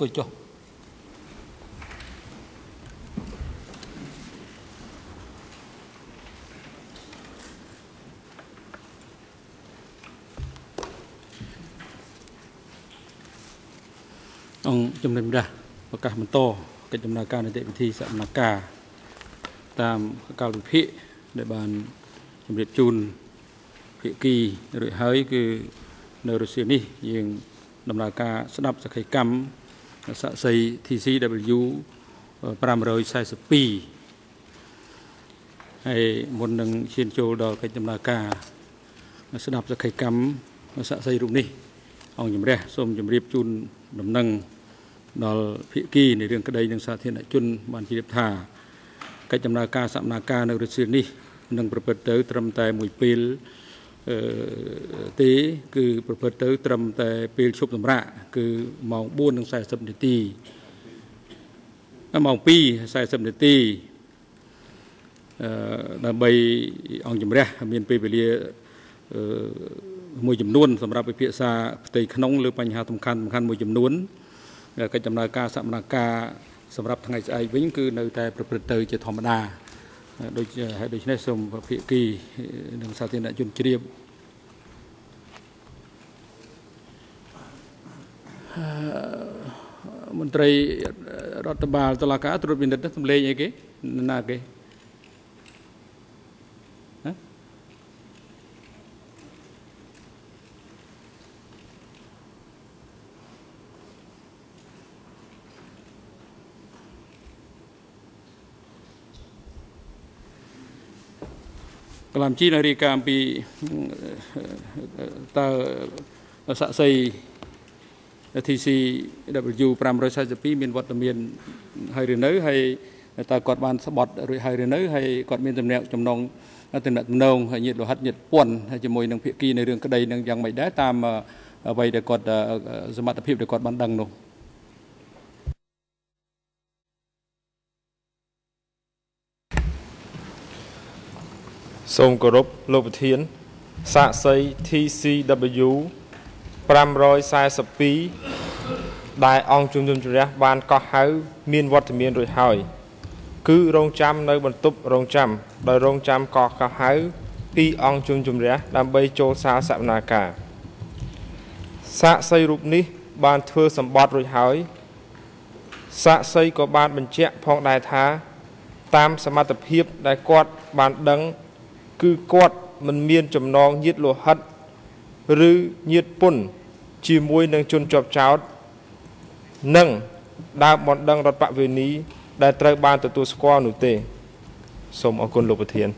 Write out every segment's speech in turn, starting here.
អង្គុយចុះអង្គជំនុំរះប្រកាសបន្តកិច្ចដំណើរការនីតិវិធីសកម្មការតាមកាលវិភាគដែលបានជម្រាបជូនភាគីរួចហើយគឺនៅរុស្ស៊ីនេះយើងដំណើរការស្ដាប់សក្ខីកម្ម ស័ក្តិសិទ្ធិ TCW 542ហើយមុននឹងឈានចូលដល់កិច្ចដំណើរការស្ដាប់សក្ខីកម្មស័ក្តិសិទ្ធិរូបនេះ អង្គជំរះសូមជម្រាបជូនដំណឹងដល់ភាគីនៃរឿងក្តីនិងសាធារណជន បានជ្រាបថាកិច្ចដំណើរការសកម្មភាពនៅរុស្ស៊ីនេះនឹងប្រព្រឹត្តទៅ ត្រឹមតែមួយពេលអឺ ទេគឺប្រព្រឹត្តទៅ ត្រឹមតែពេលឈប់សម្រាកគឺម៉ោង4:40នាទីម៉ោង2:40នាទីអឺដើម្បីអង្គជំរះមានពេលវេលាអឺមួយចំនួន សម្រាប់ពិភាក្សាផ្ទៃក្នុងលើបញ្ហាសំខាន់សំខាន់មួយចំនួនកិច្ចដំណើរការសកម្មភាពសម្រាប់ថ្ងៃស្អែកវិញគឺនៅតែប្រព្រឹត្តទៅជាធម្មតា ដូចហើយដូច្នេះសូមភាគីនិងសាធារណជនជ្រាបមន្ត្រីរដ្ឋបាលតុលាការត្រួតពិនិត្យសម្លេងអីគេណាគេ កលាមជីនៅរាយការណ៍អំពីតើស័ក្តិសិទ្ធិ TCW 542មានវត្តមានហើយឬនៅហើយតើគាត់បានស្បត់រួចហើយឬនៅហើយគាត់មានតំណែងចំណងតំណែងតំណងហើយញាតលោហិតញាតពន្ធជាមួយនឹងភាគីในរឿងក្តីនឹងយ៉ាងម៉េចដែរតាមអ្វីដែលគាត់សមត្ថភាពដែលគាត់បានដឹងនោះ សូមគោរពលោកប្រធានសាកសី TCW 542ដែលអង្គជំនុំជម្រះបានកោះហៅ មានវត្តមានរួចហើយ គឺរងចាំនៅបន្ទប់រងចាំដោយរងចាំកោះកោះហៅពីអង្គជំនុំជម្រះដើម្បីចូលសាលសវនាការសាកសីរូបនេះ បានធ្វើសម្បត្តិរួចហើយសាកសីក៏បានបញ្ជាក់ផងដែរថា តាមសមត្ថភាពដែលគាត់បានដឹង គឺគាត់មិនមានចំណងញាតលោហិតឬញាតពុនជាមួយនឹងជនជាប់ចោតនិងដើមបណ្ដឹងរដ្ឋបវេនីដែលត្រូវបានទទួលស្គាល់នោះទេសូមអរគុណលោកប្រធាន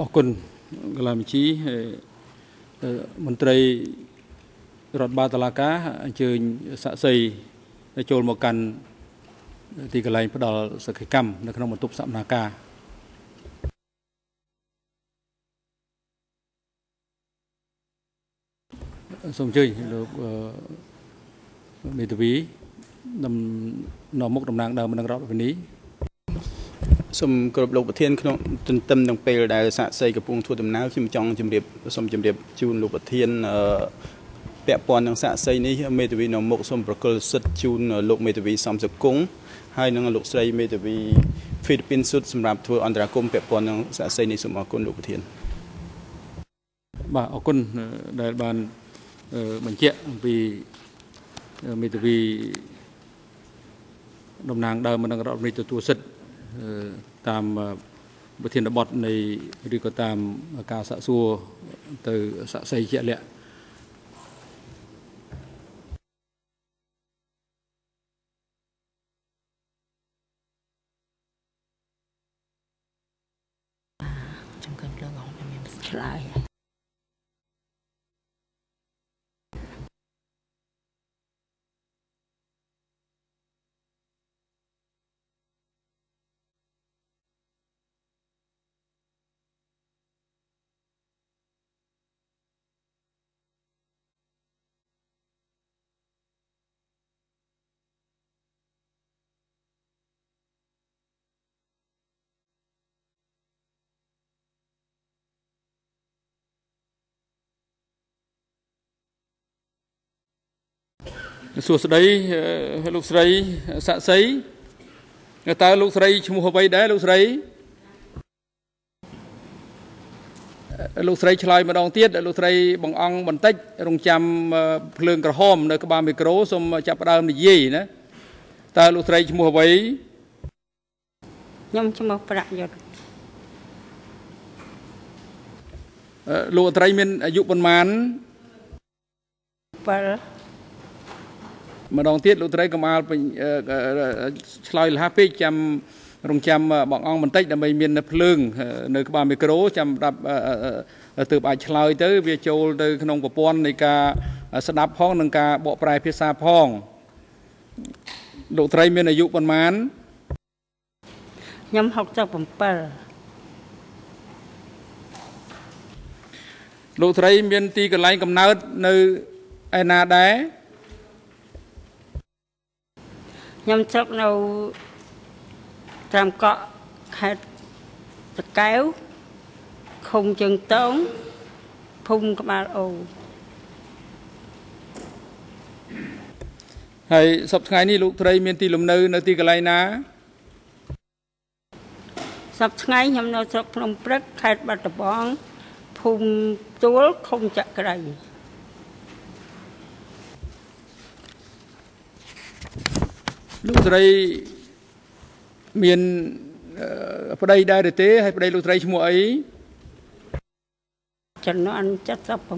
អរគុណកលាមជីមន្ត្រីរដ្ឋបាលតឡាការអញ្ជើញសាក់សីចូលមកកាន់ទីកន្លែងផ្ដល់សកម្មនៅក្នុងបន្ទប់សកម្មភាព សូមអញ្ជើញលោកមេធាវីដំណមុខតំណាងដើមនឹងរដ្ឋវិនីសូមគោរពលោកប្រធានក្នុងទន្ទឹមនឹងពេលដែលសាកសីកំពុងធ្វើដំណើរខ្ញុំចង់ជម្រាបសូមជម្រាបជូនលោកប្រធានអឺពាក់ព័ន្ធនឹងសាកសីនេះមេធាវីនៅមុខសូមប្រកុលសិទ្ធជូនលោកមេធាវីសំសកុងហើយនឹងលោកស្រីមេធាវីហ្វីលីពីនសុទ្ធសម្រាប់ធ្វើអន្តរាគមពាក់ព័ន្ធនឹងសាកសីនេះសូមអរគុណលោកប្រធានបាទអរគុណដែលបាន បញ្ជាក់អំពីមេធាវីតំណាងដើមនឹងរដ្ឋមន្ត្រីទទួលសិទ្ធតាមប្រធានបទនៃឬក៏តាមការសាកសួរទៅសាក់សីជាក់លាក់ សួស្តីអឺលោកស្រីសាក់សីតើលោកស្រីឈ្មោះអ្វីដែរលោកស្រីអឺលោកស្រីឆ្លើយម្ដងទៀតលោកស្រីបងអង្គបន្តិចរងចាំអឺភ្លើងក្រហម នៅក្បាលមីក្រូសូមចាប់ផ្ដើមនិយាយណាតើលោកស្រីឈ្មោះអ្វីខ្ញុំឈ្មោះប្រាក់យុទ្ធអឺលោកអត្រីមានអាយុប៉ុន្មាន7 ម្ដងទៀតលោកត្រីកុំអាលពេញអឺអឺឆ្លើយលះពេកចាំរងចាំបងអង្គបន្តិចដើម្បីមានភ្លើងអឺនៅក្បាលមីក្រូចាំដាប់អឺអឺអឺទើបអាចឆ្លើយទៅ វាចូលទៅក្នុងប្រព័ន្ធនៃការស្ដាប់ផងនិងការបកប្រែភាសាផងលោកត្រីមានអាយុប៉ុន្មានខ្ញុំ67លោកត្រីមានទីកន្លែងកំណើតនៅឯណាដែរ ខ្ញុំស្រុកនៅត្រាំកក់ខេត្តតកែវឃុំជើងតងភូមិក្បាលអូហើយសប្តាហ៍ថ្ងៃនេះលោកត្រី មានទីលំនៅនៅទីកន្លែងណាសប្តាហ៍ថ្ងៃខ្ញុំនៅស្រុកភ្នំព្រឹកខេត្តបាត់ដំបងភូមិទួលឃុំចក្រី លោកត្រីមានអឺប្តីដែរឬទេហើយប្តីលោកត្រីឈ្មោះអីចំនួន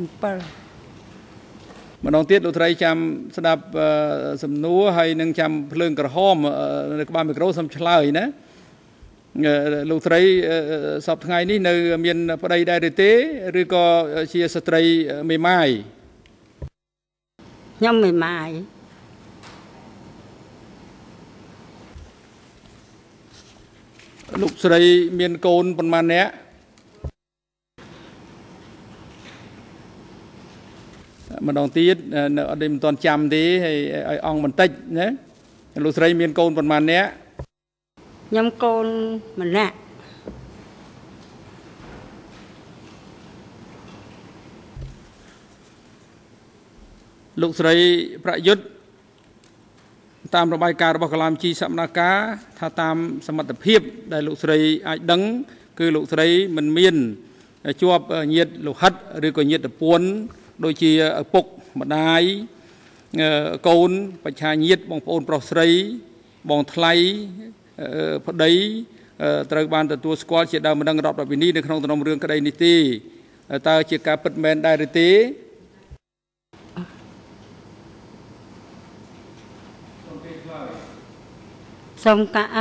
77ម្ដងទៀតលោកត្រីចាំស្ដាប់អឺសំណួរហើយនឹងចាំភ្លើងក្រហមអឺនៅក្បាលមីក្រូសូមឆ្លើយណាអឺលោកត្រីអឺសពថ្ងៃនេះនៅ មាន ប្តីដែរឬទេឬក៏ជាស្ត្រីមេម៉ាយខ្ញុំមិនម៉ាយ លោកស្រីមានកូនប៉ុន្មាននាក់ម្ដងទៀតនៅអត់ đây មិនទាន់ចាំទេហើយឲ្យអង្គបន្តិចណាលោកស្រីមានកូនប៉ុន្មាននាក់ខ្ញុំកូនម្នាក់លោកស្រីប្រយុទ្ធ តាមរបាយការណ៍របស់កលាមជីសមនាការថាតាមសមត្ថភាព ដែលលោកស្រីអាចដឹង គឺលោកស្រីមិនមានជាប់ញាតលោហិតឬក៏ញាតពន្ធដូចជាឪពុកម្ដាយអឺកូនបច្ឆាញាតបងប្អូនប្រុសស្រី បងថ្លៃអឺប្តីអឺត្រូវបានទទួលស្គាល់ជាដើមម្ដងរដ្ឋវិនីនៅក្នុងទំនុំរឿងក្តីនេះទេតើជាការពិតមែនដែរឬទេ សូមការអ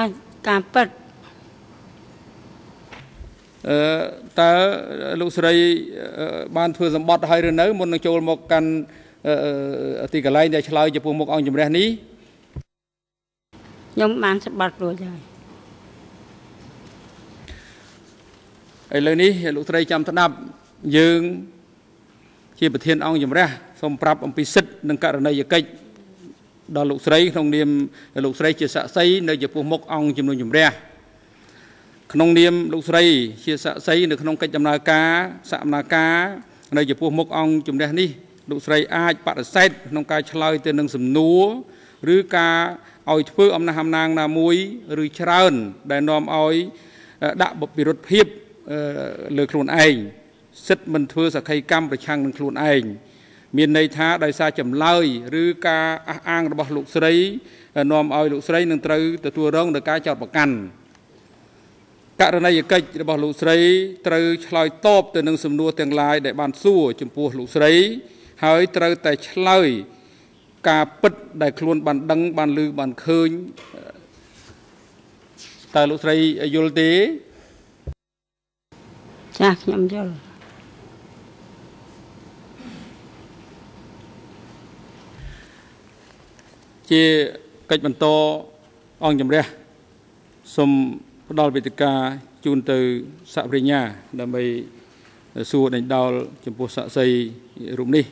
ការពិតអឺតើលោកស្រីអឺបានធ្វើសម្បត្តិហើយឬនៅមុននឹងចូលមកកាន់អឺទីកន្លែងដែលឆ្លើយចំពោះមុខអង្គជំរះនេះខ្ញុំបានសម្បត្តិរួចហើយឥឡូវនេះលោកស្រីចាំស្ដាប់យើង ជាប្រធានអង្គជំរះសូមប្រាប់អំពីសិទ្ធិនិងករណីយកិច្ច ដល់លោកស្រីក្នុងនាមលោកស្រីជាសាក្សីនៅចំពោះមុខអង្គជំនុំជម្រះក្នុងនាមលោកស្រីជាសាក្សីនៅក្នុងកិច្ចដំណើរការសមនាការនៅចំពោះមុខអង្គជំរះនេះលោកស្រីអាចបដិសេធក្នុងការឆ្លើយទៅនឹងសំណួរឬការឲ្យធ្វើអំណះអំណាងណាមួយឬច្រើន ដែលនាំឲ្យដាក់បពិរុទ្ធភាពអឺលើខ្លួនឯងសិទ្ធិមិនធ្វើសក្ខីកម្មប្រឆាំងនឹងខ្លួនឯង មានន័យថាដោយសារចម្លើយឬការអះអាងរបស់លោកស្រីនាំឲ្យលោកស្រីនឹងត្រូវទទួលរងនឹងការចោទប្រកាន់ករណីយកិច្ចរបស់លោកស្រីត្រូវឆ្លើយតបទៅនឹងសំណួរទាំងឡាយដែលបានសួរចំពោះលោកស្រី ហើយត្រូវតែឆ្លើយការពិតដែលខ្លួនបានដឹងបានឮបានឃើញតើលោកស្រីយល់ទេចាស់ខ្ញុំយល់ ជាកិច្ចបន្តអង្គជំរះសូមផ្ដល់វេទិកាជូនទៅសកប្រញ្ញាដើម្បីសួរដេញដោលចំពោះសាក់សីរូបនេះ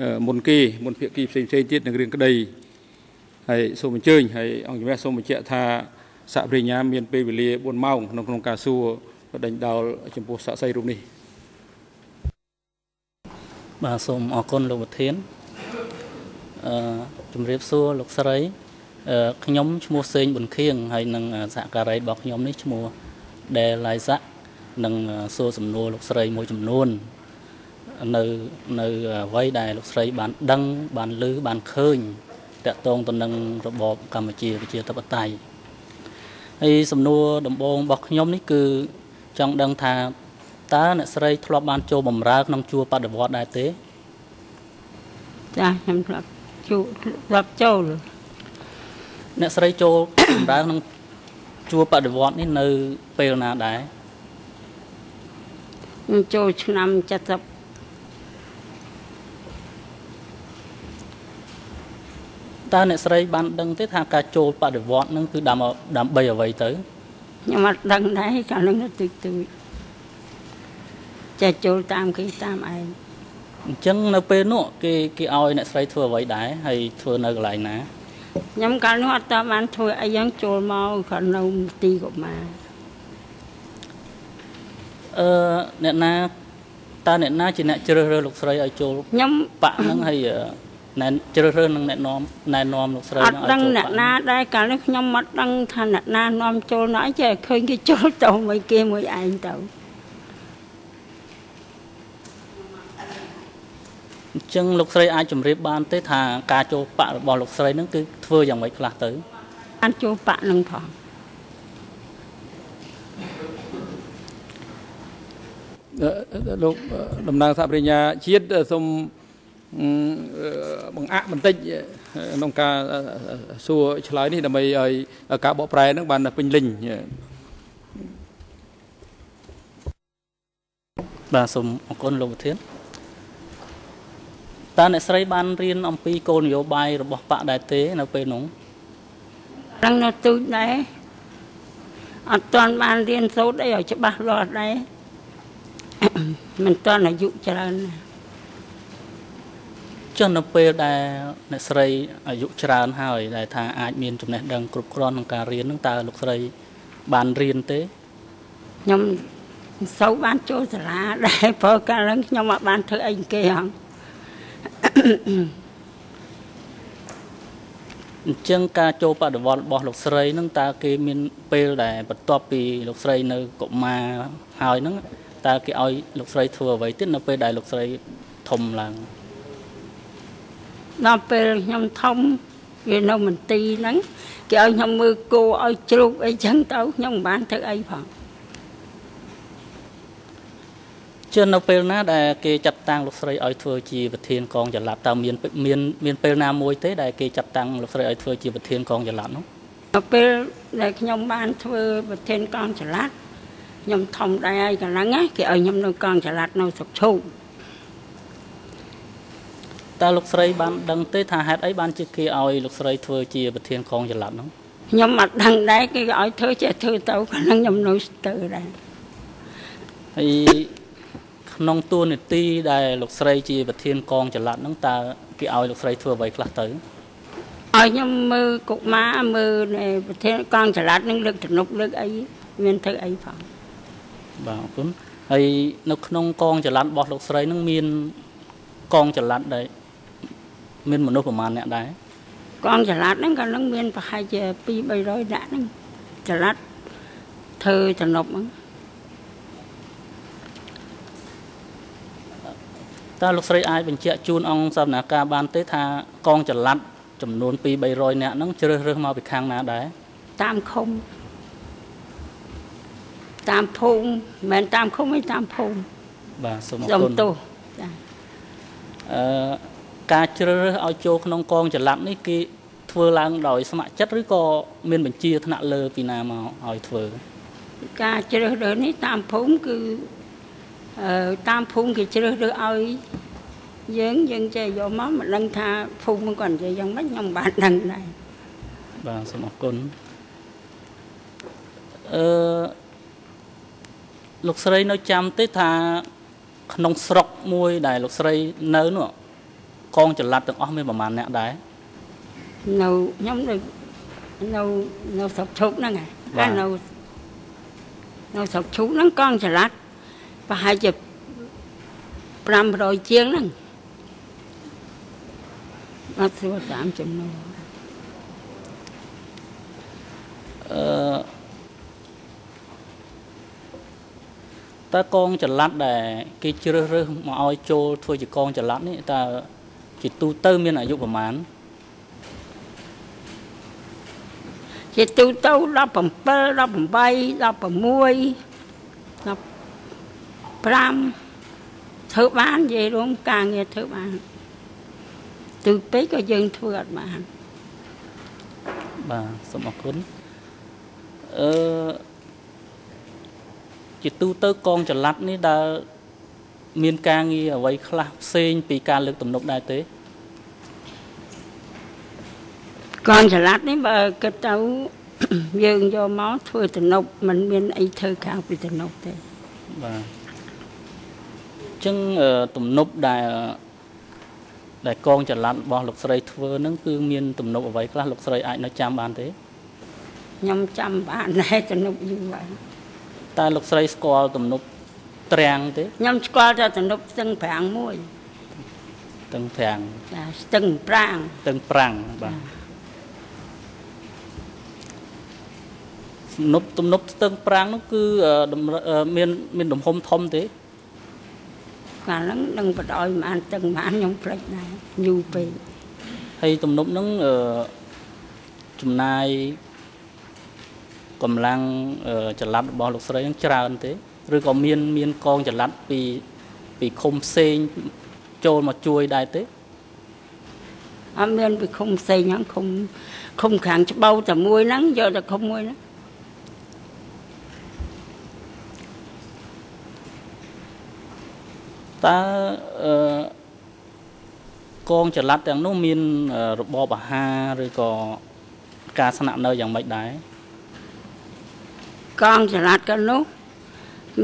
អឺមុនគេមុនភាគីផ្សេងផ្សេងទៀតនឹងរឿងក្តីហើយសូមអញ្ជើញហើយអង្គជំរះសូមបញ្ជាក់ថាសកប្រញ្ញាមានពេលវេលា4ម៉ោងក្នុងក្នុងការសួរដេញដោលចំពោះសាក់សីរូបនេះបាទសូមអរគុណលោកប្រធានអអឺ ជំរាបសួរលោកស្រីអឺខ្ញុំឈ្មោះសេងប៊ុនខៀងហើយនឹងសហការីរបស់ខ្ញុំនេះឈ្មោះដែលឡៃសាក់នឹងសួរសំណួរលោកស្រីមួយចំនួននៅនៅអ្វីដែលលោកស្រីបានដឹងបានឮបានឃើញតកតងទៅនឹងរបបកម្ពុជាប្រជាធិបតេយ្យហើយសំណួរដំបូងរបស់ខ្ញុំនេះគឺចង់ដឹងថាតើអ្នកស្រីធ្លាប់បានចូលបម្រើក្នុងជួរបដិវត្តដែរទេចាខ្ញុំធ្លាប់ ជួធ្លាប់ចូលអ្នកស្រីចូលបម្រើក្នុងជួរបដិវត្តនេះនៅពេលណាដែរខ្ញុំចូលឆ្នាំ70តើអ្នកស្រីបានដឹងទេថាការចូលបដិវត្តនឹងគឺដើម្បីដើម្បីអ្វីទៅខ្ញុំអត់ដឹងដែរកាលនោះទៅទៅចេះចូលតាមគេតាមឯង អញ្ចឹងនៅពេលនោះគេគេឲ្យអ្នកស្រីធ្វើអ្វីដែរហើយធ្វើនៅកន្លែងណាខ្ញុំកាលនោះអត់តបានធ្វើអីយ៉ាងចូលមកក៏នៅទីកុមារអឺអ្នកណាតើអ្នកណាជាអ្នកជ្រើសរើសលោកស្រីឲ្យចូលខ្ញុំបកហ្នឹងហើយអឺណែជ្រើសរើសនឹងអ្នកនាំណែនាំលោកស្រីអហ្នឹងត់ឲ្យដឹងចូលអ្នកបកណាដែរកាលនោះខ្ញុំអត់ដឹងថាអ្នកណានាំចូលណោះចេះឃើញគេចូលទៅមួយគេមួយឯងទៅ អញ្ចឹងលោកស្រីអាចជម្រាបបានទេថាការចូលបករបស់លោកស្រីហ្នឹងគឺធ្វើយ៉ាងម៉េចខ្លះទៅបានចូលបាក់នឹងផងអឺលោកតំណាងសហប្រញ្ញាជាតិសូមអឺបង្អាក់បន្តិចក្នុងការសួរឆ្លើយនេះដើម្បីឲ្យការបកប្រែហ្នឹងបានពេញលេញបាទសូមអរគុណលោកប្រធាន តើអ្នកស្រីបានរៀនអំពីគោលនយោបាយរបស់បកដែរទេ នៅពេលនោះដឹងនៅទូចដែរអត់ទាន់បានរៀនសូត្រអីឲ្យច្បាស់លាស់ដែរមិនទាន់អាយុច្រើនណាស់ចុះនៅពេលដែលអ្នកស្រីអាយុច្រើនហើយដែលថាអាចមានចំណេះដឹងគ្រប់គ្រាន់ក្នុងការរៀនហ្នឹងតើលោកស្រីបានរៀនទេខ្ញុំមិនសូវបានចូលសាលាដែរព្រោះកាលហ្នឹងខ្ញុំអត់បានធ្វើអីគេហង អញ្ចឹងការចូលបដិវត្តរបស់លោកស្រីហ្នឹងតើគេមានពេលដែលបន្ទាប់ពីលោកស្រីនៅកុមារហើយហ្នឹងតើគេឲ្យលោកស្រីធ្វើអ្វីទៀតនៅពេលដែលលោកស្រីធំឡើងដល់ពេលខ្ញុំធំវានៅមន្ទីរហ្នឹងគេឲ្យខ្ញុំមើលគោឲ្យជ្រូកអីចឹងទៅខ្ញុំមិនបានធ្វើអីផង ជឿននៅពេលណាដែលគេចាត់តាំងលោកស្រីឲ្យធ្វើជាប្រធានកងចល័តតើមានមានមានពេលណាមួយទេដែលគេចាត់តាំងលោកស្រីឲ្យធ្វើជាប្រធានកងចល័តនោះដល់ពេលដែលខ្ញុំបានធ្វើប្រធានកងចល័តខ្ញុំធំដែរហើយកន្លងណាគេឲ្យខ្ញុំនៅកងចល័តនៅស្រុកឈូកតើលោកស្រីបានដឹងទេថាហេតុអីបានជាគេឲ្យលោកស្រីធ្វើជាប្រធានកងចល័តនោះខ្ញុំអត់ដឹងដែរគេក៏ឲ្យធ្វើចេះធ្វើទៅកន្លងខ្ញុំនៅស្ទើរដែរហើយ ក្នុងតួនាទីដែលលោកស្រីជាប្រធានកងចល័តហ្នឹងតើគេឲ្យលោកស្រីធ្វើអ្វីខ្លះទៅឲ្យខ្ញុំមើលកុមារមើលនៃប្រធានកងចល័តនឹងលើកទំនប់លើកអីមានធ្វើអីផងបាទអរគុណហើយនៅក្នុងកងចល័តរបស់លោកស្រីហ្នឹងមានកងចល័តដែលមានមនុស្សប្រមាណអ្នកដែរកងចល័តហ្នឹងក៏នឹងមានប្រហែលជា2 300ដាក់ហ្នឹងចល័តធ្វើទំនប់ហ្នឹង តើលោកស្រីអាចបញ្ជាក់ជូនអង្គសវនាការបានទេថាកងចល័តចំនួន2 300នាក់ហ្នឹងជ្រើសរើសមកពីខាងណាដែរតាមឃុំតាមភូមិមិនមែនតាមឃុំទេតាមភូមិបាទសូមអរសុំគុណទោសចាអឺការជ្រើសរើសឲ្យចូលក្នុងកងចល័តនេះគេធ្វើឡើងដោយស្ម័គ្រចិត្តឬក៏មានបញ្ជាថ្នាក់លើពីណាមកឲ្យធ្វើ ការជ្រើសរើសនេះតាមភូមិគឺអឺ តាមភូមិគេជ្រើសរើសឲ្យយើងយើងចេះយកមកមិនដឹងថាភូមិគាត់និយាយយ៉ាងម៉េចខ្ញុំមិនបានដឹងដែរបាទសូមអរគុណអឺលោកស្រីនៅចាំទេថាក្នុងស្រុកមួយដែលលោកស្រីនៅនោះកងចល័តទាំងអស់មានប្រមាណអ្នកដែរនៅខ្ញុំនៅនៅនៅស្រុកឈប់ហ្នឹងហ៎បាទហើយនៅនៅស្រុកឈប់ហ្នឹងកងចល័ត ប្រហែលជា500ជាងហ្នឹងអអត់សួរតាមចំនួនអឺតើកងចល័តដែលគេជ្រើសរើសមកឲ្យចូលធ្វើជាកងចល័តនេះតើជាទូទៅមានអាយុប្រមាណជាទូទៅ17 18 16 15ធ្វើបាននិយាយរួមការងារធ្វើបានទូពេកក៏យើងធ្វើអត់បានបាទសូមអរគុណអឺជាទូទៅកងចល័តនេះដែលមានការងារអ្វីខ្លះផ្សេងពីការលើកទំនប់ដែរទេកងចល័តនេះបើគិតទៅយើងយកមកធ្វើទំនប់มันមានអីធ្វើក្រៅពីទំនប់ទេបាទអញ្ចឹងអឺទំនប់ដែលដែលកងចល័តរបស់លោកស្រីធ្វើហ្នឹងគឺមានទំនប់អ្វីខ្លះលោកស្រីអាចនៅចាំបានទេខ្ញុំចាំបានដែរទំនប់យូរហើយតែលោកស្រីស្គាល់ទំនប់ត្រាំងទេខ្ញុំស្គាល់តែទំនប់ស្ទឹងប្រាំងមួយទឹងត្រាំងចាស្ទឹងប្រាំងទឹងប្រាំងបាទទំនប់ទំនប់ស្ទឹងប្រាំងនោះគឺអឺតម្រូវអឺមានមាន ទំហំធំទេ កាលហ្នឹងនឹងបដ ாய் ប្រហែលទឹងប្រហែលខ្ញុំភ្លេចដែរយូរពេកហើយទំនប់ហ្នឹងអឺចំណាយកម្លាំងអឺចល័តរបស់លោកស្រីហ្នឹងច្រើនទេឬក៏មាន មានកងចល័តពីពីឃុំផ្សេងចូលមកជួយដែរទេអត់មានពីឃុំផ្សេងហ្នឹងឃុំឃុំខាងច្បៅតែមួយហ្នឹងយកតែឃុំមួយហ្នឹង តើអឺកងចល័តទាំងនោះមានអឺរបបអាហារឬក៏ការស្នាក់នៅយ៉ាងម៉េចដែរកងចល័តក៏នោះ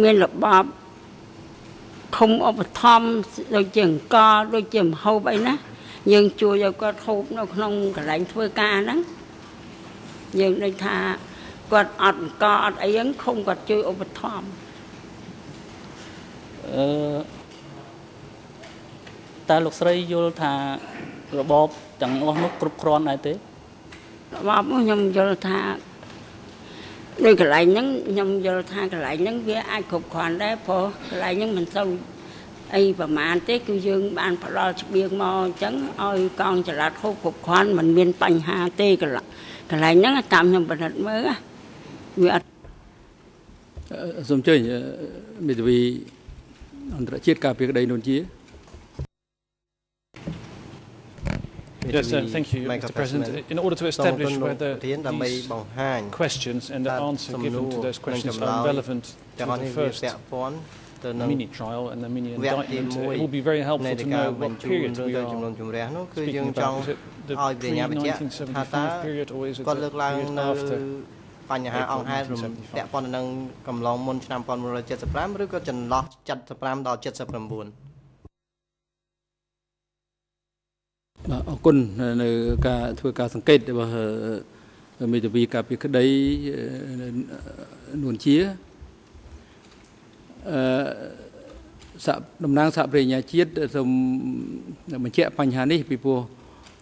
មានរបបឃុំឧបត្ថម្ភដូចជាអង្គដូចជាមហូបអីណាយើងជួយឲ្យគាត់ហូបនៅក្នុងកន្លែងធ្វើការហ្នឹងយើងដូចថាគាត់អត់អង្គអត់អីហ្នឹងឃុំគាត់ជួយឧបត្ថម្ភអឺ តើលោកស្រីយល់ថារបបទាំងអស់នោះគ្រប់គ្រាន់ដែរទេរបបនោះខ្ញុំយល់ថាដូចកន្លែងហ្នឹងខ្ញុំយល់ថាកន្លែងហ្នឹងវាអាចគ្រប់គ្រាន់ដែរព្រោះកន្លែងហ្នឹងមិនសូវអីប្រមាណទេគឺយើងបានផ្ដល់ស្បៀងមកអញ្ចឹងឲ្យកងចល័តហូបគ្រប់គ្រាន់មិនមានបញ្ហាទេកន្លែងកន្លែងហ្នឹងតាមខ្ញុំពិនិត្យមើលណាវាអត់អឺសូមអញ្ជើញអឺមេធាវីអន្តរជាតិការពារក្តីនួនជា Yes, uh, thank you, Mr. President. In order to សូម establish ទុនលោក whether ប្រធានដើម្បី these បង្ហាញ questions and the តើ answer សំ given ណួ to រ those និង questions ចម្លើ are យ relevant ទាំងអស់ to នេះ the វា first ពាក់ព័ន្ធទៅនឹង mini trial and the mini វគ្គទី indictment. Uh, 1 It will be very នៃ helpful នៃ to ការ know បញ្ what ជូន period រឿង we ទៅចំនួន are ជំរះនោះគឺយើង speaking ចង់ about. Is it the ឲ្យវិញ្ញាបបញ្ជាក់ថាតើ pre-1975 period or is it គាត់លើ the កឡើង period នៅ after? បញ្ហាអង្គហេតុរំពាក់ព័ន្ធទៅនឹងកំឡុងមុនឆ្នាំ1975ឬក៏ចន្លោះ75ដល់79 បាទអរគុណនៅការធ្វើការសង្កេតរបស់អឺមេធាវីការពារក្តីអឺនួនជាអឺសហតំណាងសហប្រញ្ញាជាតិសូមបញ្ជាក់បញ្ហានេះពីព្រោះ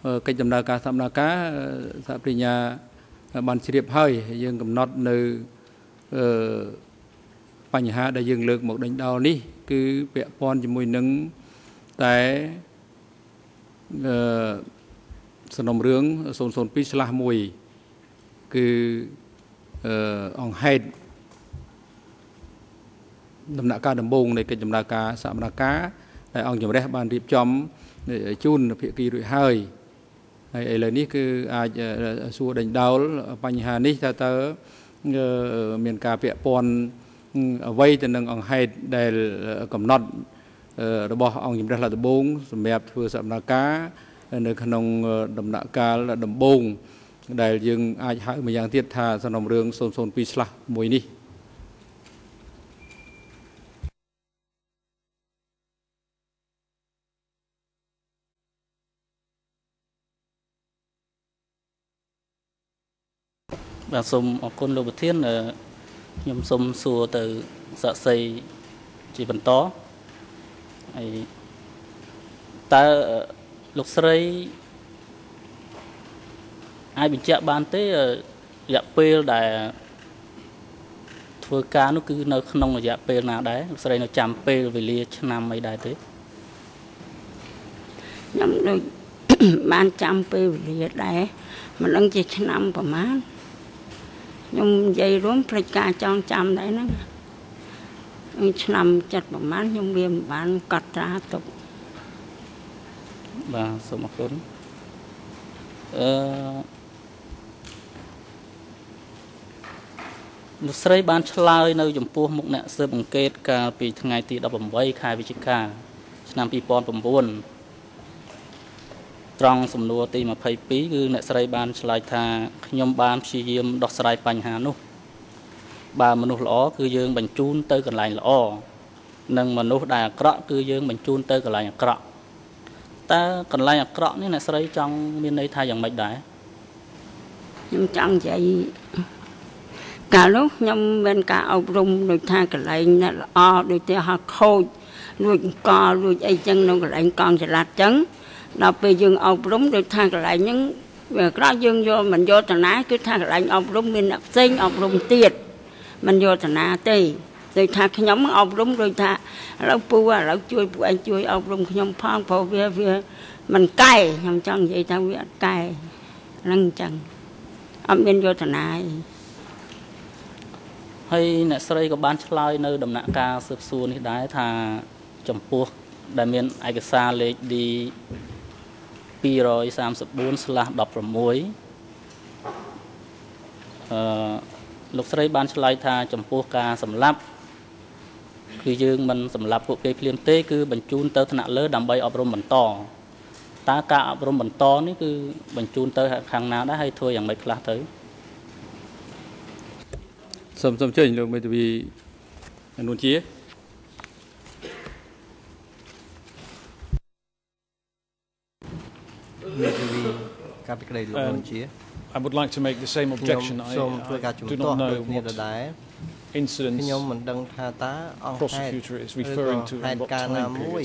អឺកិច្ចដំណើរការសម្ដែងការអឺសហប្រញ្ញាបានជ្រាបហើយយើងកំណត់នៅអឺបញ្ហាដែលយើងលើកមកដេញដោលនេះ គឺពាក់ព័ន្ធជាមួយនឹងតែអឺ សំណុំរឿង002ឆ្លាស់1គឺអឺអង្គហេតុដំណាក់កាលដំបូងនៃកិច្ចដំណើរការសមនការដែលអង្គជំរះបានរៀបចំជូនភាគីរួចហើយហើយឥឡូវនេះគឺអាចអឺសួរដេញដោលបញ្ហានេះថាតើអឺមានការពាក់ព័ន្ធអ្វីទៅនឹងអង្គហេតុដែលកំណត់អឺ របស់អង្គជំរះលដំបងសម្រាប់ធ្វើសកម្មភាពនៅក្នុងដំណាក់កាលដំបូងដែលយើងអាចហៅម្យ៉ាងទៀតថាសំណុំរឿង002ឆ្លាស់មួយនេះបាទសូមអរគុណលោកប្រធានអឺខ្ញុំសូមសួរទៅសាក់សីជាបន្ត ហើយតើលោកស្រីអាចបញ្ជាក់បានទេរយៈពេលដែលធ្វើការនោះគឺនៅក្នុងរយៈពេលណាដែរលោកស្រីនៅចាំពេលវេលា ឆ្នាំអីដែរទេខ្ញុំដូចបានចាំពេលវេលាដែរមិនដឹងជាឆ្នាំប្រហែលខ្ញុំនិយាយរួមផ្លេចការចងចាំដែរហ្នឹង ឆ្នាំចិត្តប្រហែលខ្ញុំវាមិនបានកត់ត្រាទុកបាទសូមអរគុណអឺលោកស្រីបានឆ្លើយនៅចំពោះមុខអ្នកស៊ើបអង្កេតកាលពីថ្ងៃទី18ខែវិច្ឆិកា ឆ្នាំ2009ត្រង់សំណួរទី22គឺអ្នកស្រីបានឆ្លើយថាខ្ញុំបានព្យាយាមដោះស្រាយបញ្ហានោះ បើមនុស្សល្អគឺយើងបញ្ជូនទៅកន្លែងល្អនិងមនុស្សដែលអាក្រក់គឺយើងបញ្ជូនទៅកន្លែងអាក្រក់តើកន្លែងអាក្រក់នេះអ្នកស្រីចង់មានន័យថាយ៉ាងម៉េចដែរខ្ញុំចង់និយាយកាលនោះខ្ញុំមានការអប់រំដូចថាកន្លែងអ្នកល្អដូចទៅហៅខូចលួចអង្គលួចអីចឹងនៅកន្លែងកងចល័តចឹងដល់ពេលយើងអប់រំដូចថាកន្លែងហ្នឹងវាក្រោយយើងយកមិនយកតាណាគឺថាកន្លែងអប់រំមានអ្នកផ្សេងអប់រំទៀត មិនយកតាណាទេដូចថាខ្ញុំអប់រំដូចថាឥឡូវពូឥឡូវជួយពួកឯងជួយអប់រំខ្ញុំផងព្រោះវាវាមិនកែខ្ញុំចង់និយាយថាវាអត់កែហ្នឹងអញ្ចឹងអត់មានយោធនាទេហើយអ្នកស្រីក៏បានឆ្លើយនៅ ដំណាក់កាលស៊ើបសួរនេះដែរថាចំពោះដែលមានឯកសារលេខ D 234/16អឺ លោកស្រីបានឆ្លើយថាចំពោះការសម្លាប់គឺយើងមិនសម្លាប់ពួកគេភ្លាមទេគឺបញ្ជូនទៅថ្នាក់លើដើម្បីអប់រំបន្តតើការអប់រំបន្តនេះគឺបញ្ជូនទៅខាងណាដែរហើយធ្វើយ៉ាងម៉េចខ្លះទៅសូមសូមជើញលោកមេធាវីអនុជាមេធាវីកាពីក្តីលោកអនុជា I would like to make the same objection I, I do not know what incidents ខ្ញុំមិនដឹងថាតើអង្គហេតុ is referring to ហេតុការណ៍ណាមួយ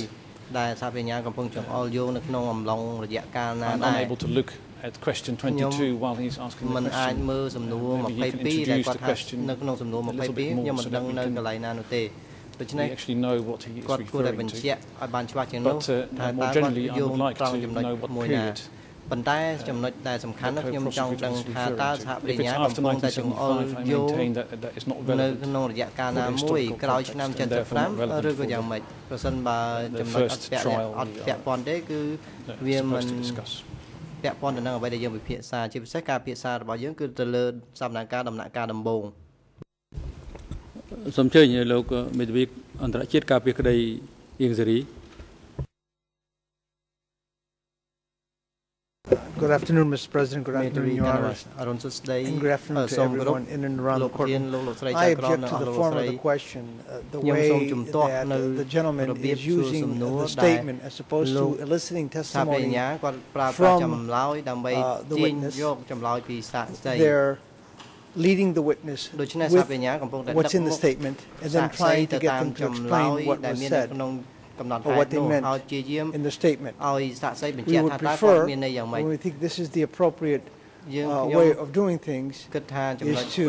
ដែលសាភិញ្ញាកំពុងចង្អុលយោងនៅក្នុងអំឡុងរយៈកាលណាដែរ I'm unable to look at question 22 while he's asking the question មិនអាចមើលសំណួរ22ដែលគាត់ថានៅក្នុងសំណួរ22ខ្ញុំមិនដឹងនៅកន្លែងណានោះទេដូច្នេះគាត់គួរតែបញ្ជាក់ឲ្យបានច្បាស់ជាងនោះថាតើគាត់យោងត្រង់ចំណុចមួយណា ប៉ុន្តែចំណុចដែលសំខាន់នោះខ្ញុំចង់ដឹងថាតើសហប្រញ្ញាកំពុងតែចង្អុលយោនៅក្នុងរយៈកាលណាមួយក្រោយឆ្នាំ75ឬក៏យ៉ាងម៉េចប្រសិនបើចំណុចអត់ពាក់អត់ពាក់ព័ន្ធទេគឺវាមិនពាក់ព័ន្ធទៅនឹងអ្វីដែលយើងពិភាក្សាជាពិសេសការពិភាក្សារបស់យើងគឺទៅលើសំណាក់ការដំណាក់កាលដំបូងសូមជើញលោកមេធាវីអន្តរជាតិការពីក្តីអៀងសេរី Good afternoon, Mr. President. Good afternoon, Your Honor. And good afternoon to everyone in and around the courtroom. I object to the form of the question, uh, the way that uh, the gentleman is using uh, the statement as opposed to eliciting testimony from uh, the witness. They're leading the witness with what's in the statement and then trying to get them to explain what was said. កំណត់ហេតុនោះហើយជាយាម in the statement ឲ្យសាក់សីបញ្ជាក់ថាតើគាត់មានន័យយ៉ាងម៉េច we think this is the appropriate uh, way of doing things គិតថាចំណុច to